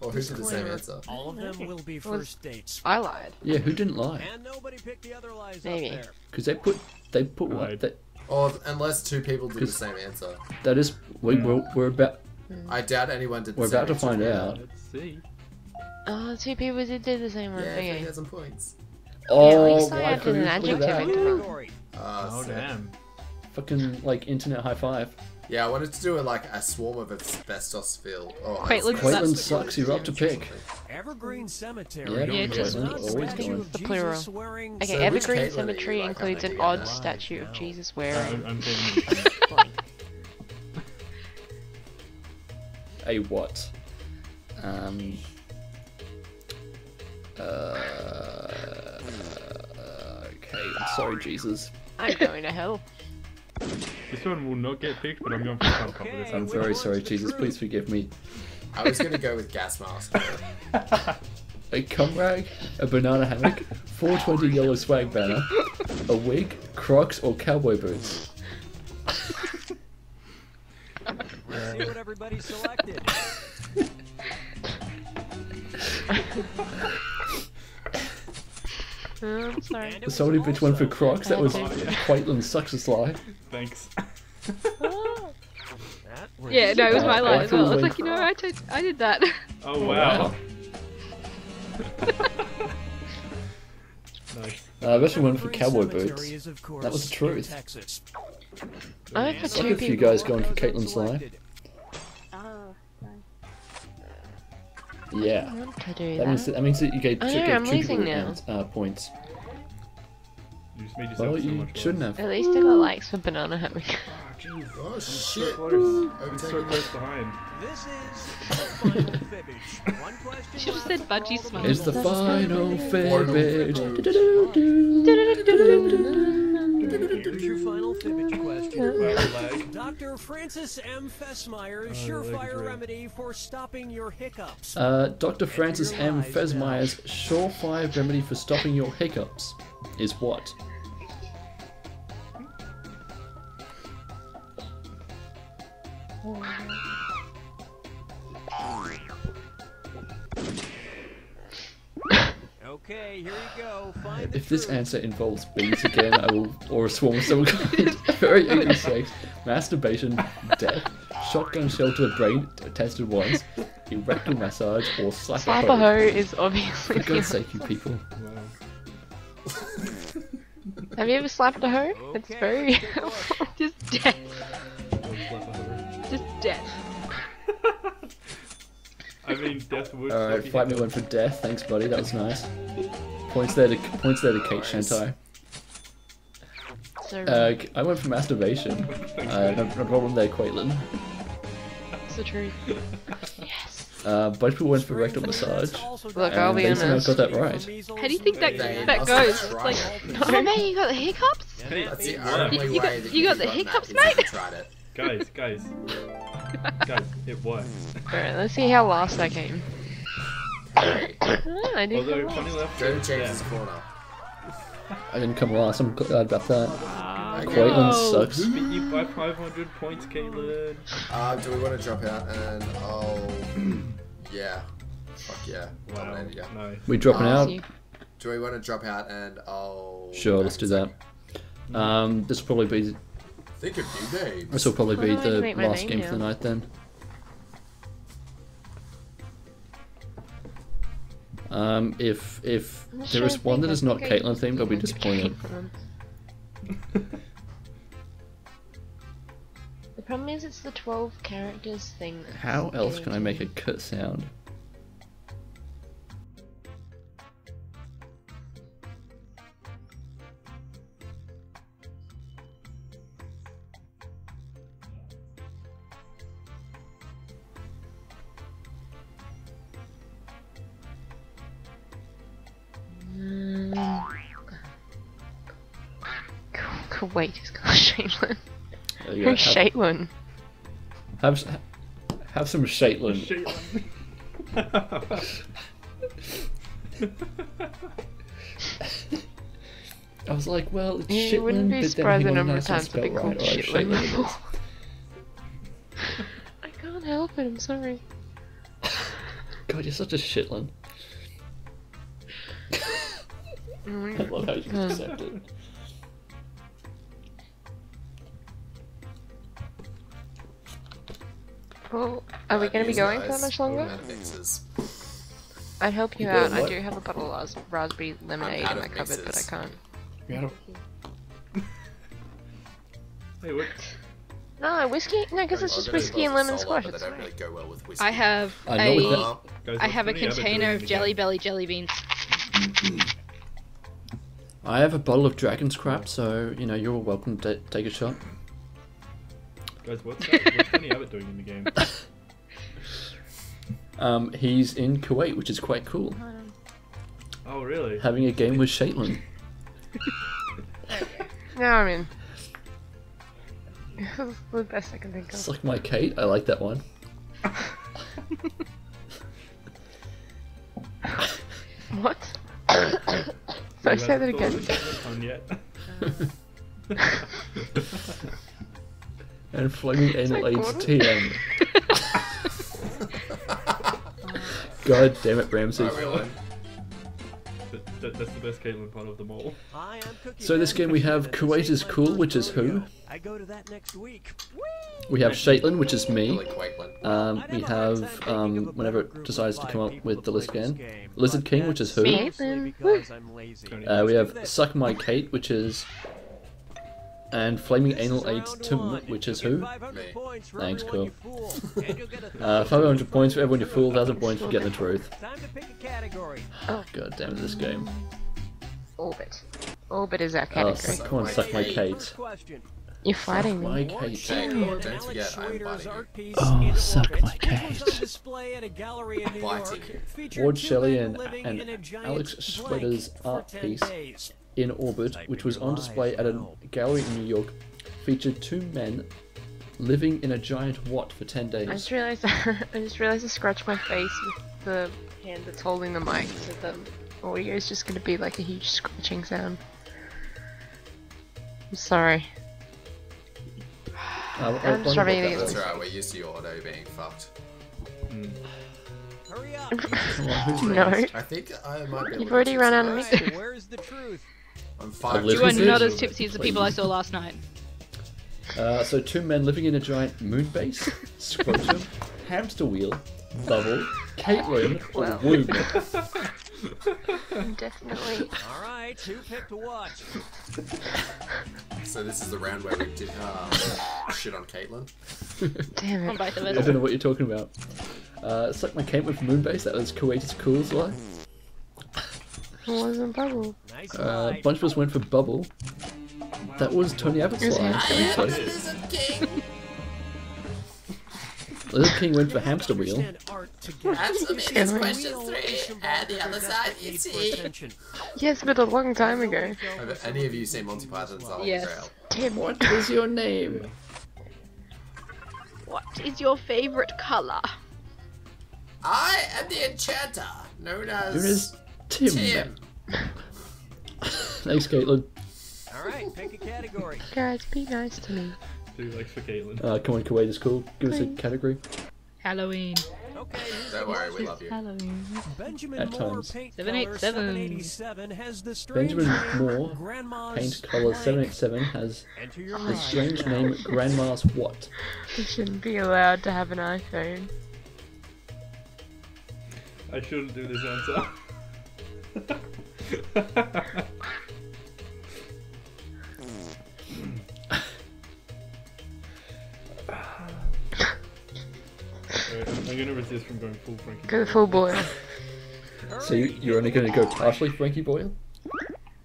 Or who did the same answer? All of them will be first dates. I lied. Yeah, who didn't lie? And nobody picked the other lies Maybe. up there. Because they put they put what? Right. That, Or oh, unless two people did the same answer. that is we, we're, we're about I doubt anyone did the we're same about to find out. Let's see. Oh, two people did do the same one. Yeah, okay. 3,000 points. Oh, at least I why added an we- look at adjective that. into. Category. Uh, Oh sick. damn. Fucking like internet high five. Yeah, I wanted to do it like a swarm of asbestos field. Oh, Quaitlin asbestos Quaitlin sucks. sucks. You're up to pick. Evergreen Cemetery. Yeah, Yeah, just- Quaitlin, Not always going. The plural. Okay, So Evergreen Caitlyn you, Cemetery like, includes an odd statue of now? Jesus wearing. I'm, A what? Um. Uh, okay, I'm sorry, Jesus. I'm going to hell. This one will not get picked, but I'm going for the thumb cup with this I'm one. which very sorry, Jesus. truth? Please forgive me. I was gonna go with gas mask. A cum rag, a banana hammock, 420 yellow swag banner, a wig, Crocs, or cowboy boots. Let's see what everybody selected. Oh, I'm sorry. And it Somebody bitch went for Crocs. That was yeah. Quaitlin sucks a sly. Thanks. That Yeah, no, it was my lie I as well. I was like, you know, I did, I did that. Oh wow. nice. Uh, I actually went for cowboy boots. is, That was the truth. I've for And two Look at you guys going for was Caitlin's lie. Yeah. I want to do That means that. that, that means that you get Oh, two, yeah, get I'm two losing now. ans- uh, points. You just made yourself Well, so you much worse. shouldn't have. At least I got likes for banana hammock. Ah, jeez. Oh So close. I'm so close behind. This is the final fibbage. One question Should've said budgie all smile. It's the final fibbage. Here's your final fibbage question. Dr. Francis M. Fesmire's Oh, surefire remedy for stopping your hiccups. Uh, Dr. Francis M. Fesmire's surefire remedy for stopping your hiccups is what? Okay, here you go. Find the If this truth. answer involves bees again, I will, or a swarm of some kind, very angry sex, masturbation, death, shotgun shell to the brain tested once, erectile massage, or slap, Slap a a hoe. hoe is obviously. For God's sake, you people. Wow. Have you ever slapped a hoe? It's very. take a look. Just death. Don't slap a hoe. Just death. I mean, death would. Alright, fight me down. one for death. Thanks, buddy. That was nice. Points there to points there to Kate Nice. Shantai. Uh, I went for masturbation. Uh, no, no problem there, Quaitlin. it's the truth. Yes. Uh, both people went for rectal massage. Look, I'll be honest. I've got that right. How do you think that They that goes? It's like tried. Oh man, you got the hiccups? Hey, That's the only You way got- you got could've the hiccups, that is if mate? Tried it. Guys, guys, guys, it worked. Alright, let's see how last I came. Hey, Ah, I did Although, come funny last. enough, go to yeah. James's corner. I didn't come last. I'm glad about that. Okay. Quaitlin no. sucks. Beat you by 500 points, Caitlin. Uh, do we want to drop out and I'll. yeah. Fuck yeah. Wow, Dominated nice. We dropping Um, out? Do we want to drop out and I'll. Sure, let's do that. Um, this will probably be Think of new names. this will probably be do the last name game for the night then. Um, if if I'm there trying is to one think, that I is not think I Caitlin themed, I'll be disappointed. The problem is it's the 12 characters thing. How else can I make a cut sound? Mm. Kuwait is called Shaitlin. There you. Who's Have, Shaitlin? have, have some Shaitlin. I was like, well, it's You wouldn't be surprised the number of times I've been called right, Shitlin Shaitlin before. I can't help it, I'm sorry. God, you're such a Shitlin. I love how you just accept it. Well, are we going to be going for that much longer? Out of mixes. I'd help you You out. I do have a bottle of raspberry lemonade in of my cupboard, but I can't. We had a- hey, what? No, whiskey? No, because it's I've just whiskey and lemon solo, squash. It's they fine. really go well with whiskey. I have I a that- I have a Benny Abbott doing container of Jelly? Belly jelly beans. I have a bottle of dragon's crap, so you know you're welcome to take a shot. Guys, what's that? What's Benny Abbott doing in the game? Um, he's in Kuwait, which is quite cool. Oh, really? Having a game with Shaitlin. No, I'm in. That's the best I can think of. Suck my Kate. I like that one. What? so You say that again. of the second one yet? And flaming anal like AIDS TM. God damn it, Ramsay. I will. That, that, that's the best Caitlin part of them all. I'm So this game we have and Kuwait is cool, which is who? I go to that next week. We have Shaitlin, which is me. Um, we have a hard time have thinking of um, whenever it decides to come up with the list again. game, Lizard King, which is who? Me. mostly Caitlin. because I'm lazy. Tony. Uh, we have. Suck My Kate, which is. And Flaming Anal is AIDS round 2, one. which is who? Me. Thanks, cool. fool, and you'll get a Uh, 500 points for everyone you fool, 1000 points for getting the truth. Time to pick a category. God damn this game. Orbit. Orbit is our Uh, category. suck, come on, suck my Kate. You're fighting My me. Kate. Jake, Alex don't forget I'm Schweder's biting you. art piece Oh, suck my Kate. on display at a gallery in New Biting York, you. featured Ward Shelley and, and in a giant Alex blank art piece days. In Orbit, which was on display at a gallery in New York, featured two men living in a giant what for 10 days. I just days. realized I just realized I scratched my face with the hand that's holding the mic, so the audio is just gonna be like a huge scratching sound. I'm sorry. Uh, I I'm wondered just rubbing that That's was. alright, we're used to your auto being fucked. Hurry up. Come on, who's No. I think I might be You've already run out of notes. me. Where's the truth? I'm five. You are with it. not as tipsy as the people I saw last night. Uh, so two men living in a giant moon base, scrotum, hamster wheel, bubble, Caitlin, or womb. Definitely. Alright, who picked to watch? So this is the round where we did uh, shit on Caitlin. Damn it. I don't know what you're talking about. Uh, like my Caitlin from Moonbase, that was Kuwait's Cool's life. It wasn't bubble. Nice Uh, a bunch of us went for Bubble. That was Tony Abbott's It was line. Hamster. So, Lizard King went for Hamster Wheel. Understand art together. Answer me You see, this the question three, is symbolic and the other side you see. Yes, but a long time ago. Have any of you seen Monty Python's The Holy Yes. Grail? Damn it. What is your name? What is your favorite color? I am the enchanter, known as There is Tim. Tim. Thanks, Caitlin. Alright, pick a category. Guys, be nice to me. Two likes for Caitlin. Uh, come on, Kuwait is cool. Give us a category. Halloween. Okay, here's Don't worry, we love you. Halloween. Benjamin At Moore times. Paint 787. Color 787 has the strange Benjamin Moore, Grandma's Paint Color 787 has Enter the strange name Grandma's what? You shouldn't be allowed to have an iPhone. I shouldn't do this answer. Alright, I'm, I'm gonna resist from going full Frankie. Go full boil. So you, you're only going to go partially Frankie Boyle?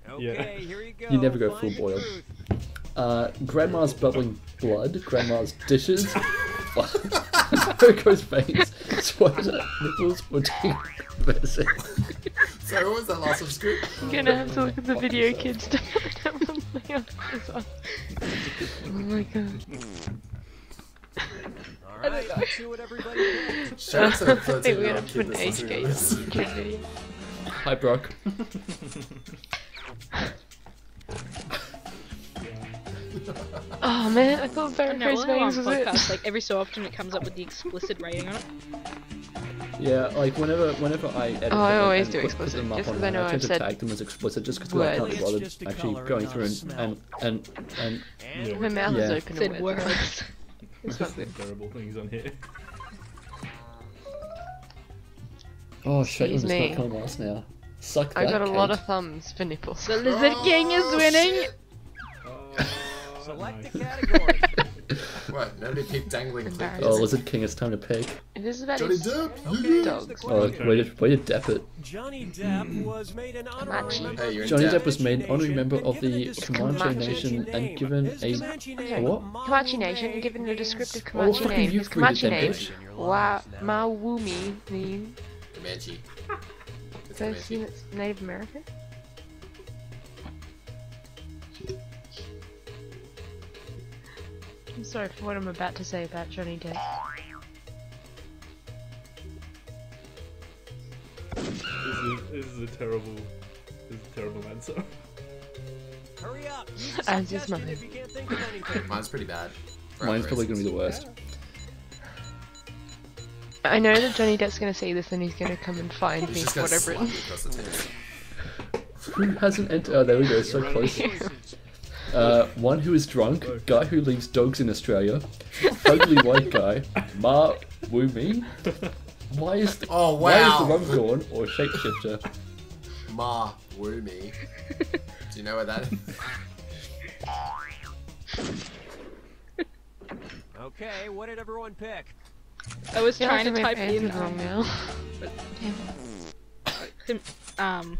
Okay, here you go. You never go Find full the boil. Uh, Grandma's bubbling blood, Grandma's dishes, Coco's veins, sweater, nipples, or teeth. So what was that last subscript? I'm gonna have to look at the video kids to find out what the answers are. Oh my god. Alright, let's what everybody picked. Shout out I think we're gonna put an age listening gate this. YouTube video. Hi, Brock. Oh man, I thought No, Barricade all our Veins it. like every so often it comes up with the explicit rating on it. Yeah, like whenever whenever I edit Oh, I always do put, explicit, them up just 'cause online, I know I tend I've to said tag them as explicit just because I can't be bothered actually going through a and smell. and and, and And My mouth is Yeah. open. Said words. It's not good. Terrible things on here. oh shit, Excuse it's me. not coming last now. Suck that. I got a lot of thumbs for nipples. The Lizard King is Oh, winning! Shit. select nice. the category. What? Nobody picked dangling Embarrassing. clippers. Oh, Lizard King, it's time to pick. This is about Johnny his Depp. Okay, here's Dogs. the Oh, question. way to, way to dep it. Johnny Depp hmm. was made an honorary Comanche. member Hey, of the Johnny. Depp was made an honorary member of and given a the Comanche Comanche Nation and given a Comanche What? Comanche Nation Maumee, given a descriptive Oh, Comanche fucking name. you His Comanche then, name, bitch. Wa Mawumi, mean Comanche. It's Does that seem Native American? I'm sorry for what I'm about to say about Johnny Depp. This is, this is a terrible, this is a terrible answer. Hurry up. Use a As is mine. if you can't think of anything. Mine's pretty bad. Mine's other probably gonna be the worst. I know that Johnny Depp's gonna see this and he's gonna come and find He's me just for gonna what I've written. you across the table. Who hasn't entered? Oh, there we go. So close. Uh, one who is drunk, guy who leaves dogs in Australia, ugly white guy, Ma Woo Me. Why is the, Oh, why is the wow. rum gone or shapeshifter? Ma, woo me. Do you know what that is? Okay, what did everyone pick? I was Yeah, trying I to type in is wrong um, now. sim- um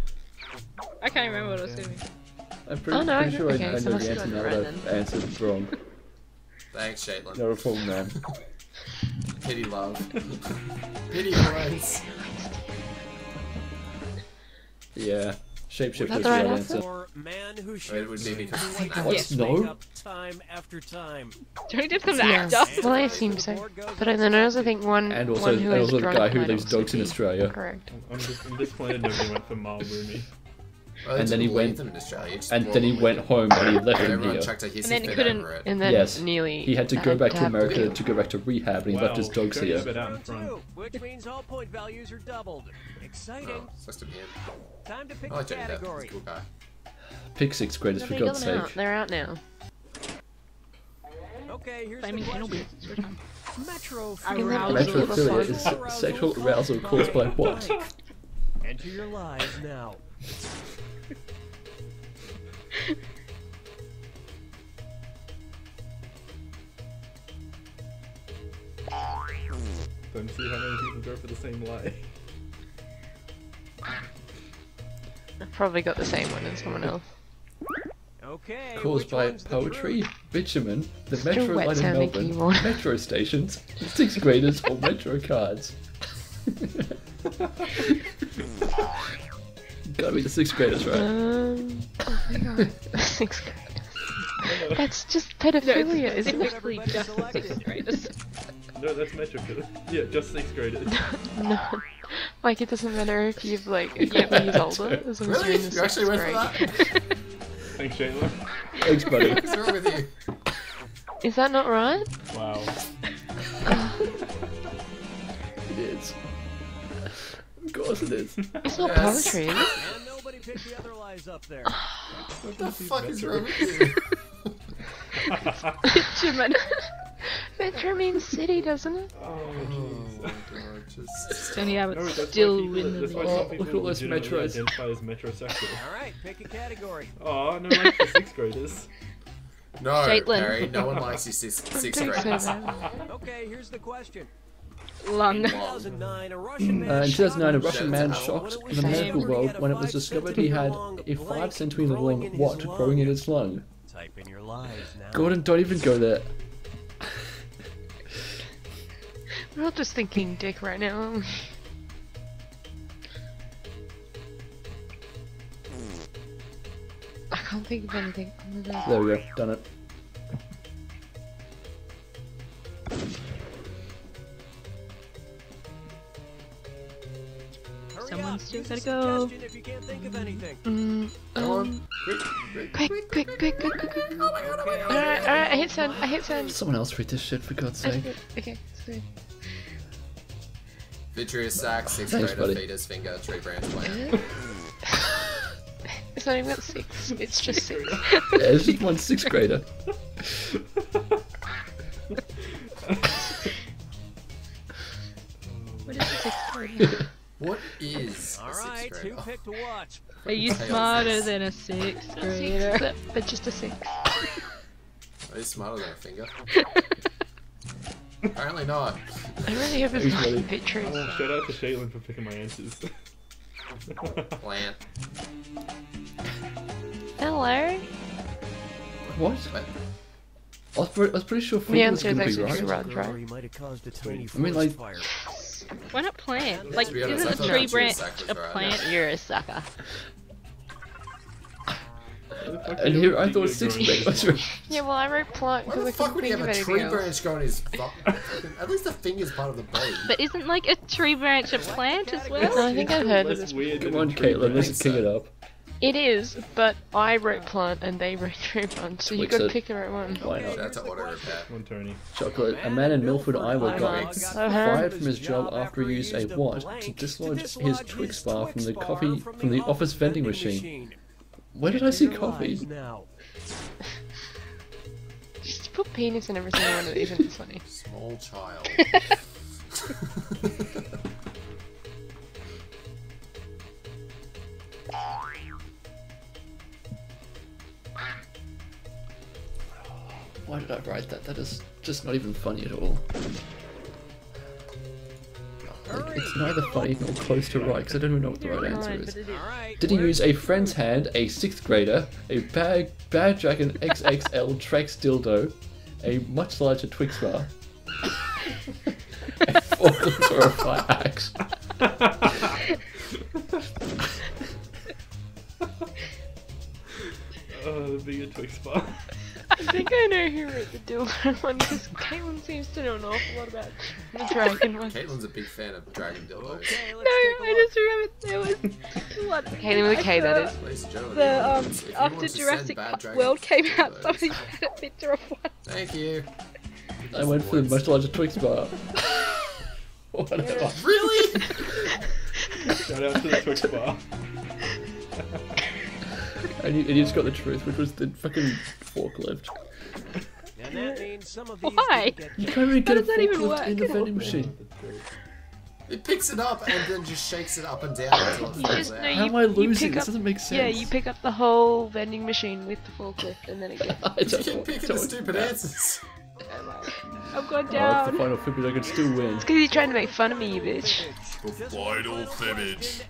I can't remember what I was doing. I'm pretty, Oh, no, pretty sure I, okay, I so know the answer got now it that right I've answered wrong. No, Answered okay. Thanks, Caitlin. Not a problem, man. Pity love. Pity friends. Yeah. Shapeshifter that is the the right right answer? answer. Or man who Wait, it would shoots be because who it's wakes What? No? wake up Time after time. Johnny Depp's an Yeah. actor. Well, I assume so. But then I also think one, And also, one who and also the guy who leaves dogs in Australia. Correct. I'm, just, I'm disappointed nobody went for Marl Rumi. Well, And then he went- leave in Australia, And then he them went home and he left him here. chucked a hissy And then he couldn't- And then Yes. nearly. He had to go back to have America to go back to rehab, and he left his Wow, dogs here. Depp out in front. Two, which means all point values are doubled. Exciting. Oh, sucks to be him. Time to pick I a like Johnny Depp. He's a category. cool guy. Pick sixth graders Have for God's them out? sake. They're out now. Okay, here's Flaming the anal question. beads. It's. Metro Arousal. Metrophilia is sexual arousal caused by what? Enter your lives now. Don't see how many people go for the same lie. I've probably got the same one as someone else. Okay. Caused by one's the poetry, bitumen, the Still metro wet line in Melbourne, keyboard. metro stations, sixth graders, or metro cards. Gotta be the sixth graders, right? Um, oh my god. Sixth graders. That's just pedophilia, isn't it? Specifically just sixth graders. No, that's Metrophilia. Yeah, just sixth graders. No. Like, it doesn't matter if you've, like, a couple years older, as long as you're Really? in the You sixth actually went grade. for that? Thanks, Shayla. Thanks, buddy. What's wrong with you? Is that not right? Wow. Course it is. It's not Yes. poetry. And nobody picked the other lies up there. What the fuck is wrong with you? Bitumen. Metro means city, doesn't it? Oh, Oh jeez. my god, just... Johnny No, still why people, in the why Oh, look at all those metros. identify as metrosexual. All right, pick a category. Oh, no like for sixth graders. No, Caitlin. Harry, no one likes you sixth, sixth graders. that. Okay, here's the question. Lung. 2009, a Russian man Uh, in 2009, a Russian man shocked the medical world when it was discovered he had a long 5 blank centimeter growing long in his what growing in his lung. Type in your lies now. Gordon, don't even go there. We're all just thinking dick right now. I can't think of anything. Oh. There we go, done it. Someone's up, still gotta go. suggestion If you can't think of anything. Mm, um, Quick, quick, quick, quick, quick, quick, quick, quick. Oh my god, oh my god. Alright, alright, I hit send, I hit send. Someone else read this shit for God's sake. Okay, so. Vitreous sac, sixth Thanks, grader, buddy. fetus, finger, tree branch, plant. It's not even got six, it's just six. Yeah, it's just one sixth grader. What is the sixth grade? What is All a right, sixth who picked to watch? Are you smarter than a sixth Six, grader? but, but just a six. Are you smarter than a finger? Apparently not. I really hope it's Thanks, not buddy. Vitreous. Oh, shout out to Shaitlin for picking my answers. Plant. Hello? What? What? I was, pre- I was pretty sure The Finger was answer is gonna be actually right. true, Rod, Grower, right? he might have caused a tiny I mean, like- fire. Why not plant? Like, To honest, isn't a tree branch sac was a right. plant? You're a sucker. And here I thought sixth grade was right. Yeah, well, I wrote plant Why because I the fuck couldn't would he think have of a anything tree else. branch going his fu- At least the finger's part of the body. But isn't like a tree branch a plant as well? I think I've heard of Less this. weird Come on, Caitlin, let's branch. king it up. It is, but I wrote plant and they wrote tree plant, so you Twix gotta pick the right one. Why Shout not? out to auto repair. Come on, Tony. Chocolate. A man in Milford, Iowa got fired uh-huh. from his job after he used a what to dislodge his Twix bar from the coffee from the office vending machine. Where did I see coffee? Now. Just put penis in every single one of these and it's funny. Small child. did I write that? That is just not even funny at all. Hurry it's neither funny nor close to right because I don't even know what the right answer is. but it is. Alright. Did he use a friend's hand, a sixth grader, a bad bad dragon XXL Trex dildo, a much larger Twix bar, a forklift or a fire axe? Oh, the bigger Twix bar. I think I know the dildo one because Caitlin seems to know an awful lot about the dragon one. Caitlin's a big fan of dragon dildos. Okay, No, let's take a I look. just remembered there was what Caitlin with a K, that is. Ladies and gentlemen, The um if you after want Jurassic bad Park dragon World came out, dildos- somebody had a picture of one. Thank you. I went for the much larger Twix bar. Whatever. Really? Shout out to the Twix bar. And you, and you just got the truth, which was the fucking forklift. And that means some of these Why? You can't even get a does that even forklift in the work? vending machine. It picks it up and then just shakes it up and down until it You falls just out. know How am I losing? pick This doesn't make sense. Yeah, you pick up the whole vending machine with the forklift and then it gets. I You keep know- picking the stupid answers. I've gone Oh, it's down. the final fib, but I can still win. It's because you're trying to make fun of me, you bitch. The Final fibbage.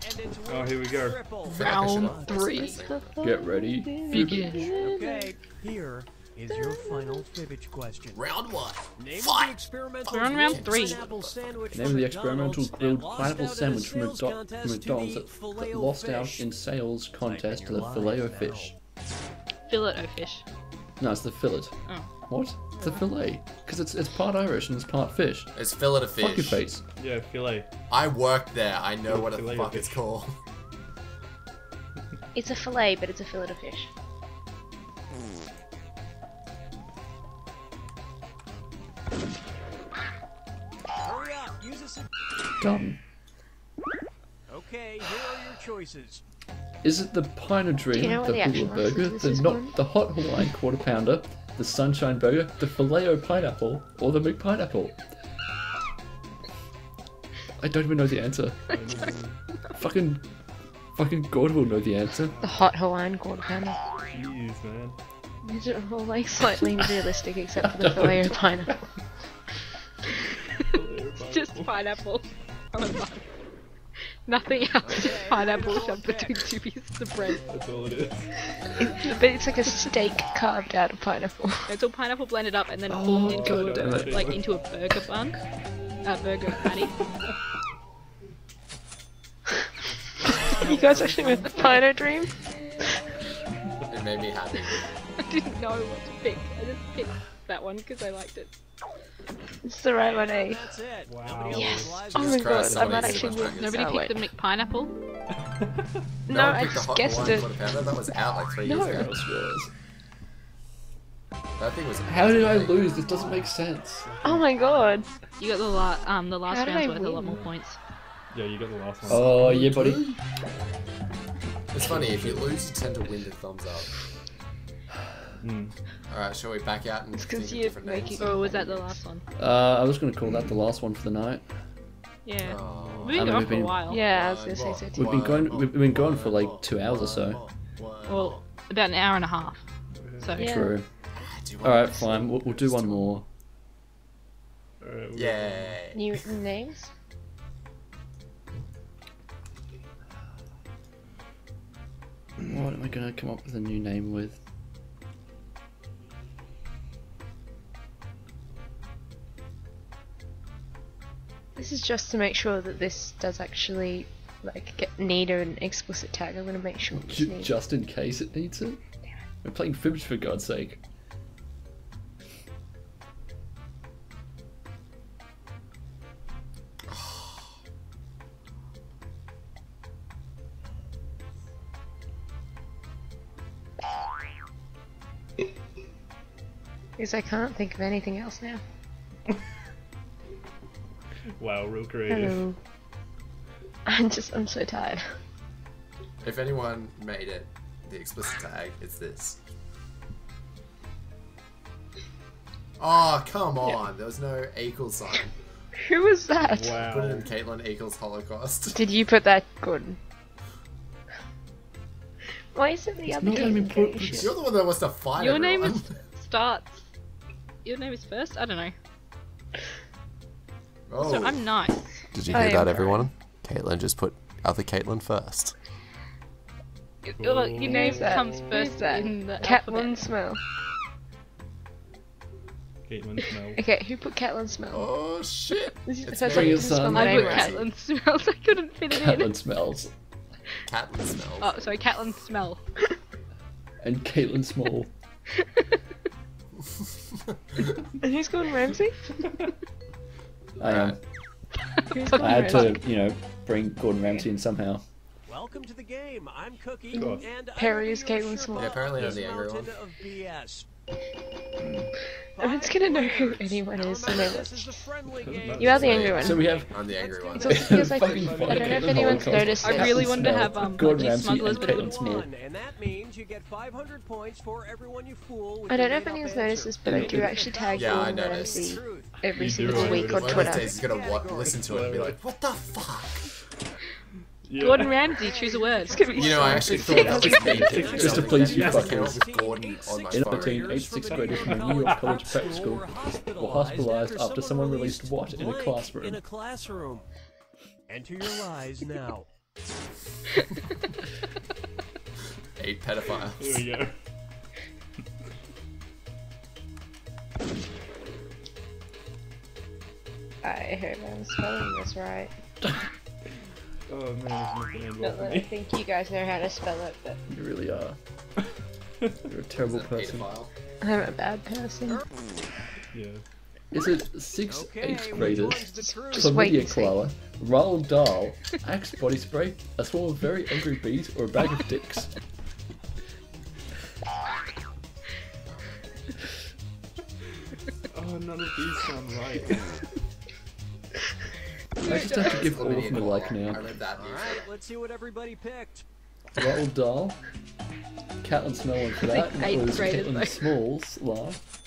Oh, here we go. Round three. Get ready. Begin. Okay, here is your final fibbage question. Round one. Name of the experimental We're on round grilled three. pineapple sandwich Name from of the experimental McDonald's grilled that lost pineapple out in sandwich from, skills McDo- from McDonald's that, that lost out in sales contest to the filet o fish. Fillet o fish. No, it's the fillet. Oh. What? It's a fillet. Because it's, it's part Irish and it's part fish. It's fillet of fish. Fuck your fish. face. Yeah, filet. I worked there. I know what the fuck it's called. It's a fillet, but it's a fillet of fish. Done. Okay, here are your choices. Is it the Pine of Dream, you know the the Hula Burger, answer to this the not Gordon? the Hot Hawaiian Quarter Pounder, the Sunshine Burger, the Filet o Pineapple, or the McPineapple? I don't even know the answer. fucking, fucking Gordon will know the answer. The hot Hawaiian quarter pounder. Jeez, man. These are all like slightly realistic except for the filet of pineapple. Just pineapple on a bun. Nothing else. Just pineapple shoved between two pieces of bread. That's all it is. But it's like a steak carved out of pineapple. It's all pineapple blended up and then Oh, formed into God a like into a burger bun, a burger patty. you guys actually went the Pino Dream? It made me happy. I didn't know what to pick. I just picked that one because I liked it. It's the right one, eh? That's it. Wow. Yes. Oh my Christ, god, I'm not actually much. Nobody picked wait. the McPineapple. No, one I just guessed it. That was out like three No. years ago. Else yours. That thing was. How did I lose? This doesn't make sense. Oh my god. You got the la- um the last How did round's I worth a lot more points. Yeah, you got the last one. Oh yeah, buddy. It's funny if you lose, you tend to win the thumbs up. Mm. All right, shall we back out and It's 'cause think of you're different names? making- Or was that the last one? Uh, I was gonna call that the last one for the night. Yeah. Oh. We've I been going for a while. Yeah, I was gonna say so too. We've been going. We've been going for like two hours or so. Well, about an hour and a half. So Yeah. True. Do All right, fine. We'll, we'll do one more. Alright, we'll- Yay. New names? What am I gonna come up with a new name with? This is just to make sure that this does actually like get need an explicit tag. I'm gonna make sure it's J- needed. just in case it needs it. We're playing Fibs for God's sake. Because I can't think of anything else now. Wow, real creative. Hello. I'm just I'm so tired. If anyone made it, the explicit tag, it's this. Oh, come on. There was no equal sign. Who was that? Wow. Put it in Caitlin equals Holocaust. Did you put that, Gordon? Why is it the other not letting me put- You're the one that wants to fight your name is starts. Your name is first. I don't know. Oh, So I'm not. Did you hear that, everyone? Caitlin just put other Caitlin first. Look, your name Who's that? comes first that? in the Catlin alphabet. Smell. Caitlin Smell. Okay, who put Catlin Smell? Oh shit! This is the It's first very time you son. my I Name put name right. right. Catlin smells. I couldn't fit it in. Caitlin smells. Caitlin smells. Oh, sorry, Catlin smell. And Caitlin Small. And who's Gordon Ramsay? I am. Who's I had to, you know, bring Gordon Ramsay in somehow. Welcome to the game. I'm Cookie, Cool. and Perry is gonna Caitlin your Small. Yeah, apparently I'm the angry Mountain one. Of BS. Everyone's gonna know who anyone is. So remember, no, this is a friendly game. you are the angry one. So we have I'm the angry one. It's also because like, I don't know if anyone's noticed I really wanted to have um Gordon budgie Ramsay, smugglers, and but it would Small. One, and that means you get 500 points for everyone you fool. With I don't know if anyone's noticed this, but I do actually tag Yeah, I Gordon noticed. Ramsay every single week I on One of Twitter. these days he's gonna wa- listen to it and be like, "What the fuck?" Yeah. Gordon Ramsay, choose a word. You know, I actually thought that was me Just to please you had to fuckers. with Gordon on my In phone. 1986 grade from a New York college prep school were hospitalized after someone released what in a classroom? In a classroom. Enter your lies now. Eight pedophiles. Here we go. I hope I'm spelling this right. Oh man, there's nothing Not involved I think you guys know how to spell it, but You really are. You're a terrible person. Pedophile. I'm a bad person. Yeah. Is it six Okay, eighth graders? one's the truth? Chlamydia koala, Roald Dahl, Axe body spray, a swarm of very angry bees, or a bag of dicks? Oh, none of these sound right. I just have to give all of them a like now. read that news. Alright, let's see what everybody picked. Roald Dahl, Caitlin Smell went for that, and that Eighth Caitlin though. Small's laugh.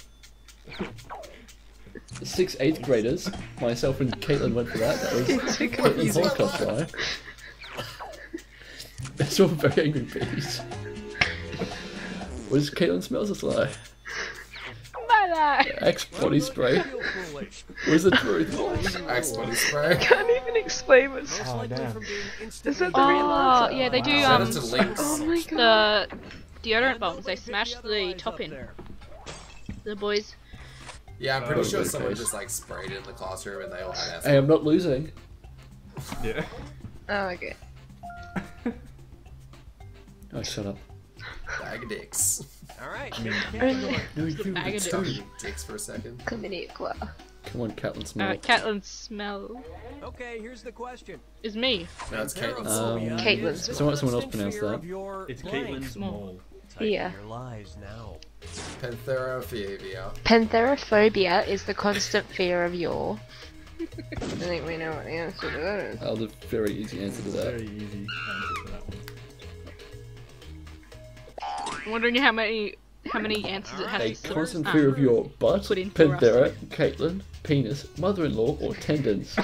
Six eighth graders, myself and Caitlin went for that. That was Caitlin's Holocaust lie. That's all very angry bees. Was Caitlin Smells this lie? My lie. Axe body spray Feel foolish. was the truth. Axe body spray. I can't even explain what's. Most Oh, damn. Is that the real Oh, answer? yeah, they do Send um it to links. Oh my god. the deodorant And bombs. They picked smash the top in. The boys. Yeah, I'm pretty Oh, sure okay. someone just like sprayed it in the classroom and they all had Hey. I'm not losing. Yeah. Oh, okay. Oh, shut up. Bag of dicks. Alright. mean- category. No, you bag of Stop dicks. for a second. Come on, Caitlin Smell. Uh, Caitlin smell Okay, here's the question. is me. No, it's Caitlin. Um, Caitlin. Is the Someone- someone else constant pronounce fear that. It's blank. Caitlin Small. Yeah. your lies now. Pantherophobia. Pantherophobia is the constant fear of your. I think we know what the answer to that is. Oh, the very easy answer to that. Very easy answer for that one. I'm wondering how many how many answers it has A to constant um, fear of your butt, put in for us. Panthera, Caitlin, penis, mother-in-law, or tendons.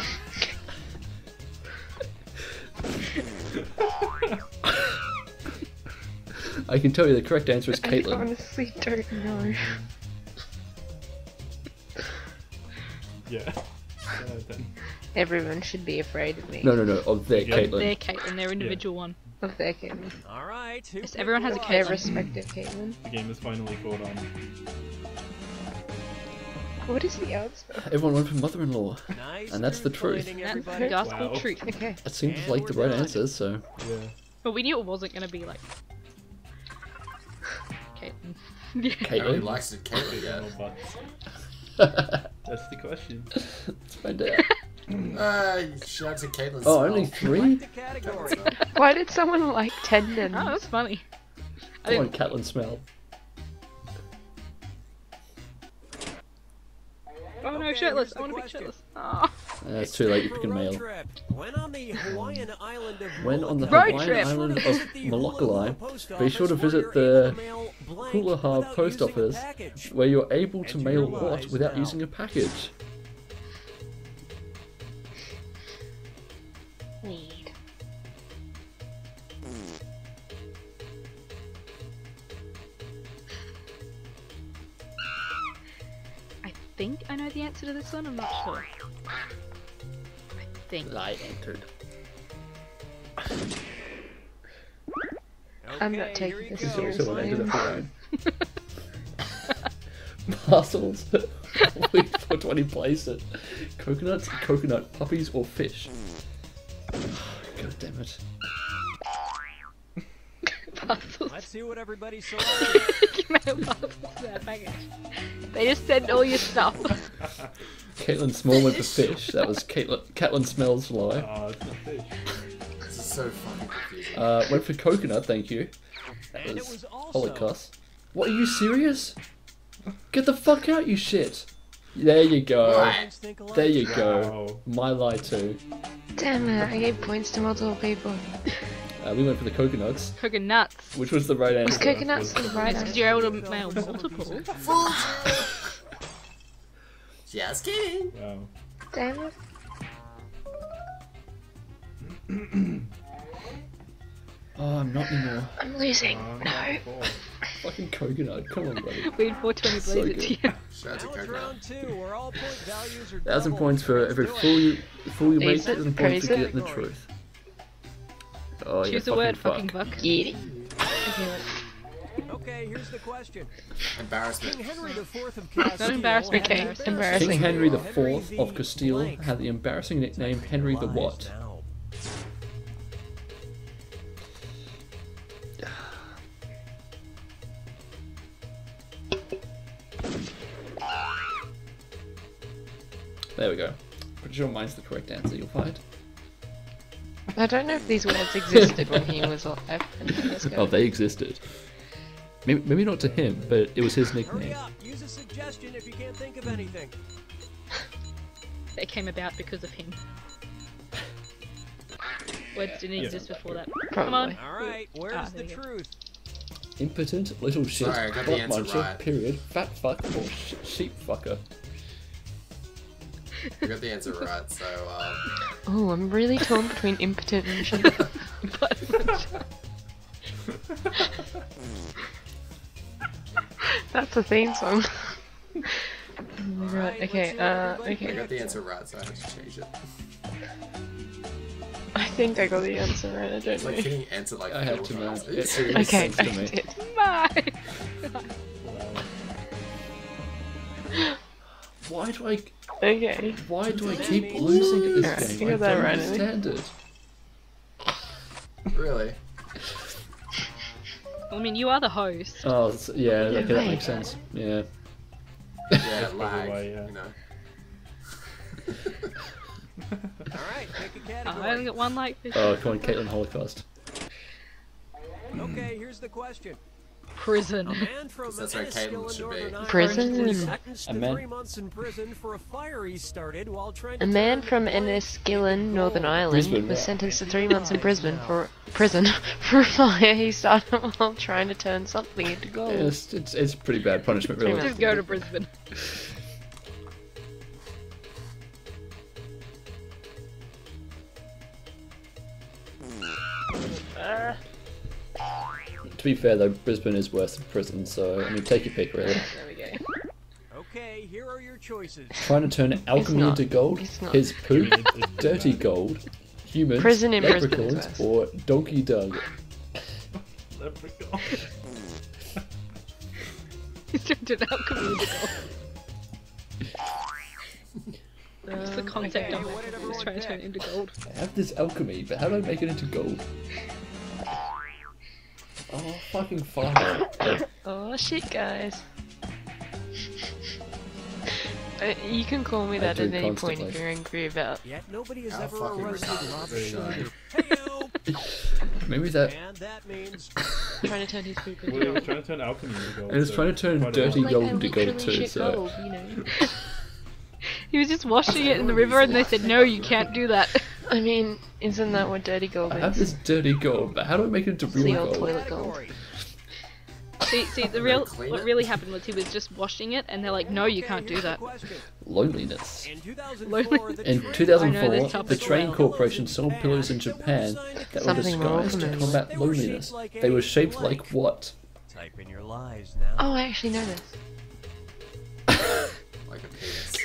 I can tell you the correct answer is I Caitlin. honestly don't know. Yeah. Everyone should be afraid of me. No, no, no, of their Yeah. Their Caitlin. Caitlin, their individual one. Of their Caitlin. Alright, who Yes, everyone has a the Their lies? respective Caitlin. The game is finally caught on. What is the answer? Everyone went for mother-in-law. Nice And that's the truth. That's everybody. gospel Wow. truth. Okay. That seems And like the right done. answers, so. Yeah. But we knew it wasn't gonna be like Caitlin. yeah. Nobody Caitlin? likes it, Caitlin yet. Small. That's the question. Let's find out. Mm. Uh, Shout out to Caitlin. Oh, Smell. only three? Why did someone like tendons? Oh, that's funny. I Come on, didn't, Caitlin Smell. oh no, Okay, shirtless. I want to be question. shirtless. Oh. Uh, it's too late, you're For picking road male. When on the Hawaiian island of When on the Molokai, Road Hawaiian trip. island be sure to of visit the Molokai, Hula Post be sure to Office where visit you're the able to mail Hoolehua post office where you're able to mail what without now. using a package. To this one. I'm not sure. I thing. Lie entered. I'm not taking this go. So, so seriously. entered it for Parcels. Wait for 20 place it. Coconuts, coconut, puppies, or fish. God damn it. See what everybody selected. Mail parcels in our baggage. They just send all your stuff. Caitlin Small went for fish. That was Caitlin, Caitlin Smells lie. Oh, it's not fish. This is so fucking confusing. Uh, went for coconut, thank you. That And was was also Holocaust. What, are you serious? Get the fuck out, you shit! There you go. Right. think alike. There you go. My lie too. Damn it, I gave points to multiple people. Uh, we went for the coconuts, Coconuts. which was the right Was answer. coconuts the right answer. Because you're able to mail multiple. Just kidding. Wow. Damn it. Oh, I'm not anymore. I'm losing. Uh, No. Fucking coconut. Come on, buddy. We had 420 So blaze it good. to you. Shout out to round two, where all point values are Thousand points for every Let's fool you, fool you make, thousand points praise for it. getting the truth. Oh, yeah, Choose a word, fucking fuck. fuck. Yeah. Okay, here's the question. Embarrassment. King Henry IV of Castile. embarrass me, had Kate. an It's embarrassing. King Henry the Henry Fourth of Castile blank. had the embarrassing nickname Henry the What? There we go. Pretty sure mine's the correct answer. You'll find. I don't know if these words existed when he was alive. Oh, they existed. Maybe, maybe not to him, but it was his Hurry nickname. up. Use a suggestion if you can't think of anything. They came about because of him. Words didn't Yeah. exist before that. Come on. All right, where's Ah, the there you go. truth? Impotent little shit. Sorry, I got the butt answer muncher, right. Period. Fat fuck or sh- sheep fucker. You got the answer right, so um, Oh, I'm really torn between impotent and shit. That's a theme song. Oh my god. Okay, uh, see what I got the answer right, so I had to change it. I think I got the answer right, I don't It's like know. getting answered like I have to know. times. Are It- Okay, sense to I me. did. Bye. Why do I? Okay. Why do I keep losing at this Alright, game? you I that don't right, think. understand it. Really? I mean, you are the host. Oh, it's- yeah, okay, that makes sense. Yeah. Yeah, lag. why, yeah. You know. All right, pick a Oh, I only category. got one like this. Oh, come on, Caitlin Holocaust. Okay, here's the question. Prison. A man from That's where Enniskillen, Caitlin should be. Northern Ireland Prison. was sentenced A to man- three months in prison for a fire he started while trying to A man turn from Enniskillen, Northern. Ireland, Brisbane. was sentenced to three months in Brisbane for prison for a fire he started while trying to turn something into gold. Yeah, it's, it's, it's pretty bad punishment, really. Just go to Brisbane. Uh, To be fair, though, Brisbane is worse than prison, so I mean, take your pick, really. There we go. Okay, here are your choices. Trying to turn alchemy not. into gold, It's not. his poop, It's- it's dirty gold, humans, Prison in Brisbane is leprechauns, or donkey dug. Leprechaun. Turned an alchemy into gold. What's the Um, concept okay. of it? did He trying to turn it into gold. I have this alchemy, but how do I make it into gold? Oh, fucking fire. Oh shit, guys. Uh, you can call me I that at any point constantly. if you're angry about. Yet nobody has How ever fucking arrested retarded Rob is this Schneider. Maybe that. And that means Trying to turn his poop into Well, gold. trying to turn alchemy into gold. And it's so trying to turn dirty lot. Like, gold I into gold too, shit so- gold, you know. He was just washing it in the river and they said, no, you can't do that. I mean, isn't that what dirty gold I have this dirty gold, but how do I make it into the real old gold? toilet gold. See, see, the real, what really happened was he was just washing it and they're like, no, you can't do that. question. Loneliness. In 2004, the In train- 2004, the Train. Corporation sold pillows in Japan that were Something more disguised to combat They were shaped loneliness. They were shaped like what? Type in your lies now. Oh, I actually know this. Like a penis.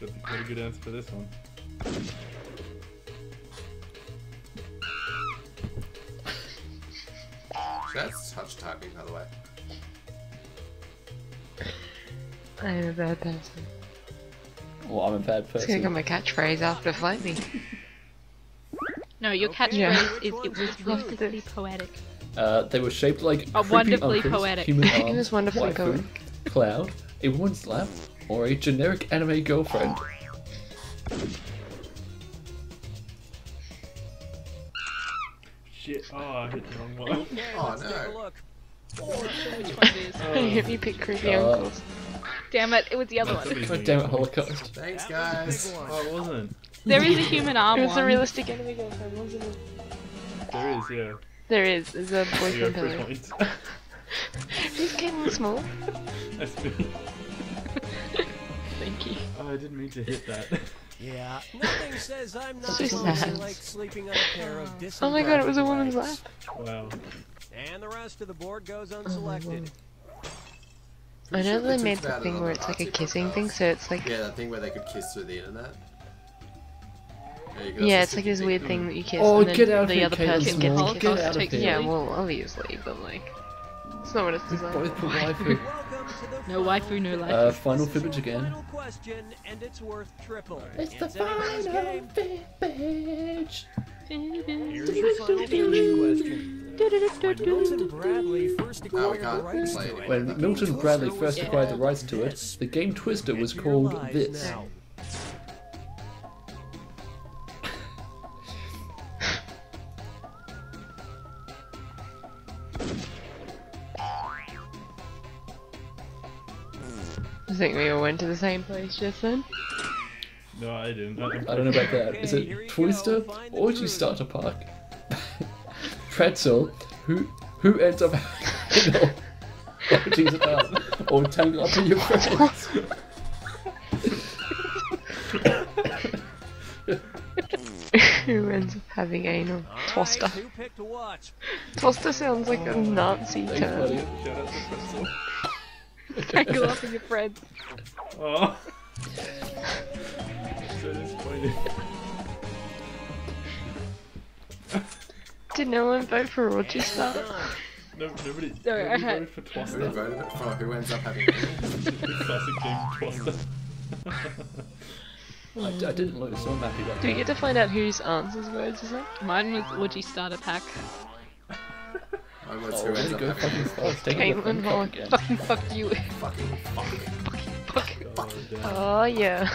Got a- got a good answer for this one. That's touch typing, by the way. I am a bad person. Well, I'm a bad person. It's gonna person. become my catchphrase after Fight Me. No, your catchphrase Yeah. is it was wonderfully poetic. Uh, they were shaped like a wonderfully uncles, poetic. Human It arms, was wonderfully waifu, poetic. Cloud, a woman's lap, or a generic anime girlfriend. Shit. Oh, I hit the wrong one. Okay, Oh, let's take a no. look. Which one it is? you pick creepy Uh, uncles. Damn it, it was the other That's one. Oh, damn it. Holocaust. Thanks, guys. a big one. Oh, it wasn't. There is a human arm It was one. a realistic enemy girlfriend, wasn't it? There is, yeah. There is. There's a You got boyfriend three pillow. points. Who's Caitlin Small? That's me. Thank you. Oh, I didn't mean to hit that. Yeah, nothing says I'm not So lonely sad. like sleeping on a pair of Oh my god, it was a woman's disintegrated lap. Wow. And the rest of the board goes unselected. I know they made the thing where it's like a kissing thing, so it's like. Yeah, that thing where they could kiss through the internet. Yeah, Yeah, it's like this weird thing that you kiss, Oh, and then get out the here, other Caitlin person gets Get Get kissed. out of. Yeah, well, obviously, but like, it's not what it's Both designed. put waifu. Welcome to the No final waifu, no life. Uh, final fibbage again. Final question, and it's worth triple. It's the anybody's final game. fibbage. Here's your final fibbage question. When Milton Bradley first Oh, acquired the rights to it. it, When the Milton game Bradley Twister was first acquired the called rights to it, this. the game Twister was called this. now. Think we all went to the same place just then. No, I didn't. I, I don't know about that. Is Okay, here it you Twister go. Find the or truth. Starter Park? Pretzel, who who ends up having all orgies or tangle up with your friends? Who ends up having anal? All right, Toaster. who picked? Toaster sounds like a Nazi Thanks, term. Buddy. Shout out to Tangle up with your friends. Oh. so disappointed. Did no one vote for Roger Star? No, nobody, Sorry, I nobody had- voted for Who Twister. voted for? Who ends up having the classic game Twister. I, I didn't lose, so I'm happy about Do we get to find out whose answers were to say? Mine was Orgy Starter Pack. I was Oh, who way ends to go fucking fast. Taking Caitlin front Hall. Fucking fuck you. fucking fuck. Fuck. Oh. Oh yeah.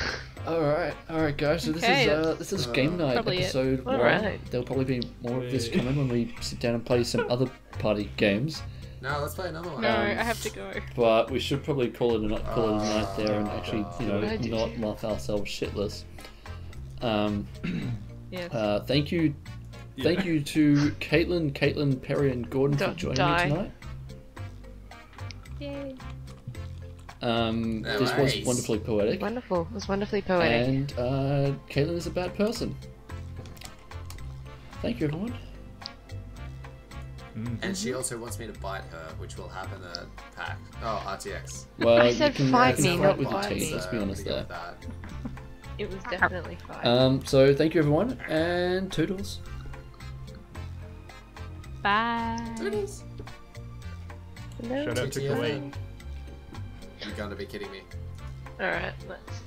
Alright, alright guys, so this Okay, is uh, this is game night probably it. episode one. Alright. There'll probably be more of this coming when we sit down and play some other party games. No, let's play another one. No, Um, I have to go. But we should probably call it a night, call it a night there and actually, you know, not you? laugh ourselves shitless. Um, Yes. uh, thank you, thank you to Caitlin, Caitlin, Perry, and Gordon for Don't joining die. me tonight. Yay. Um, No this was wonderfully poetic, Wonderful. It was wonderfully poetic. and uh, Caitlin is a bad person. Thank you, everyone. Mm. And she also wants me to bite her, which will happen at pack. Oh, RTX. Well, I you said can fight me, not with your bite teeth. me. Let's be honest there. that. It was definitely fine. Um, so thank you everyone, and toodles. Bye. no. Shout out to TTFN. Kuwait. You're gonna be kidding me. Alright, let's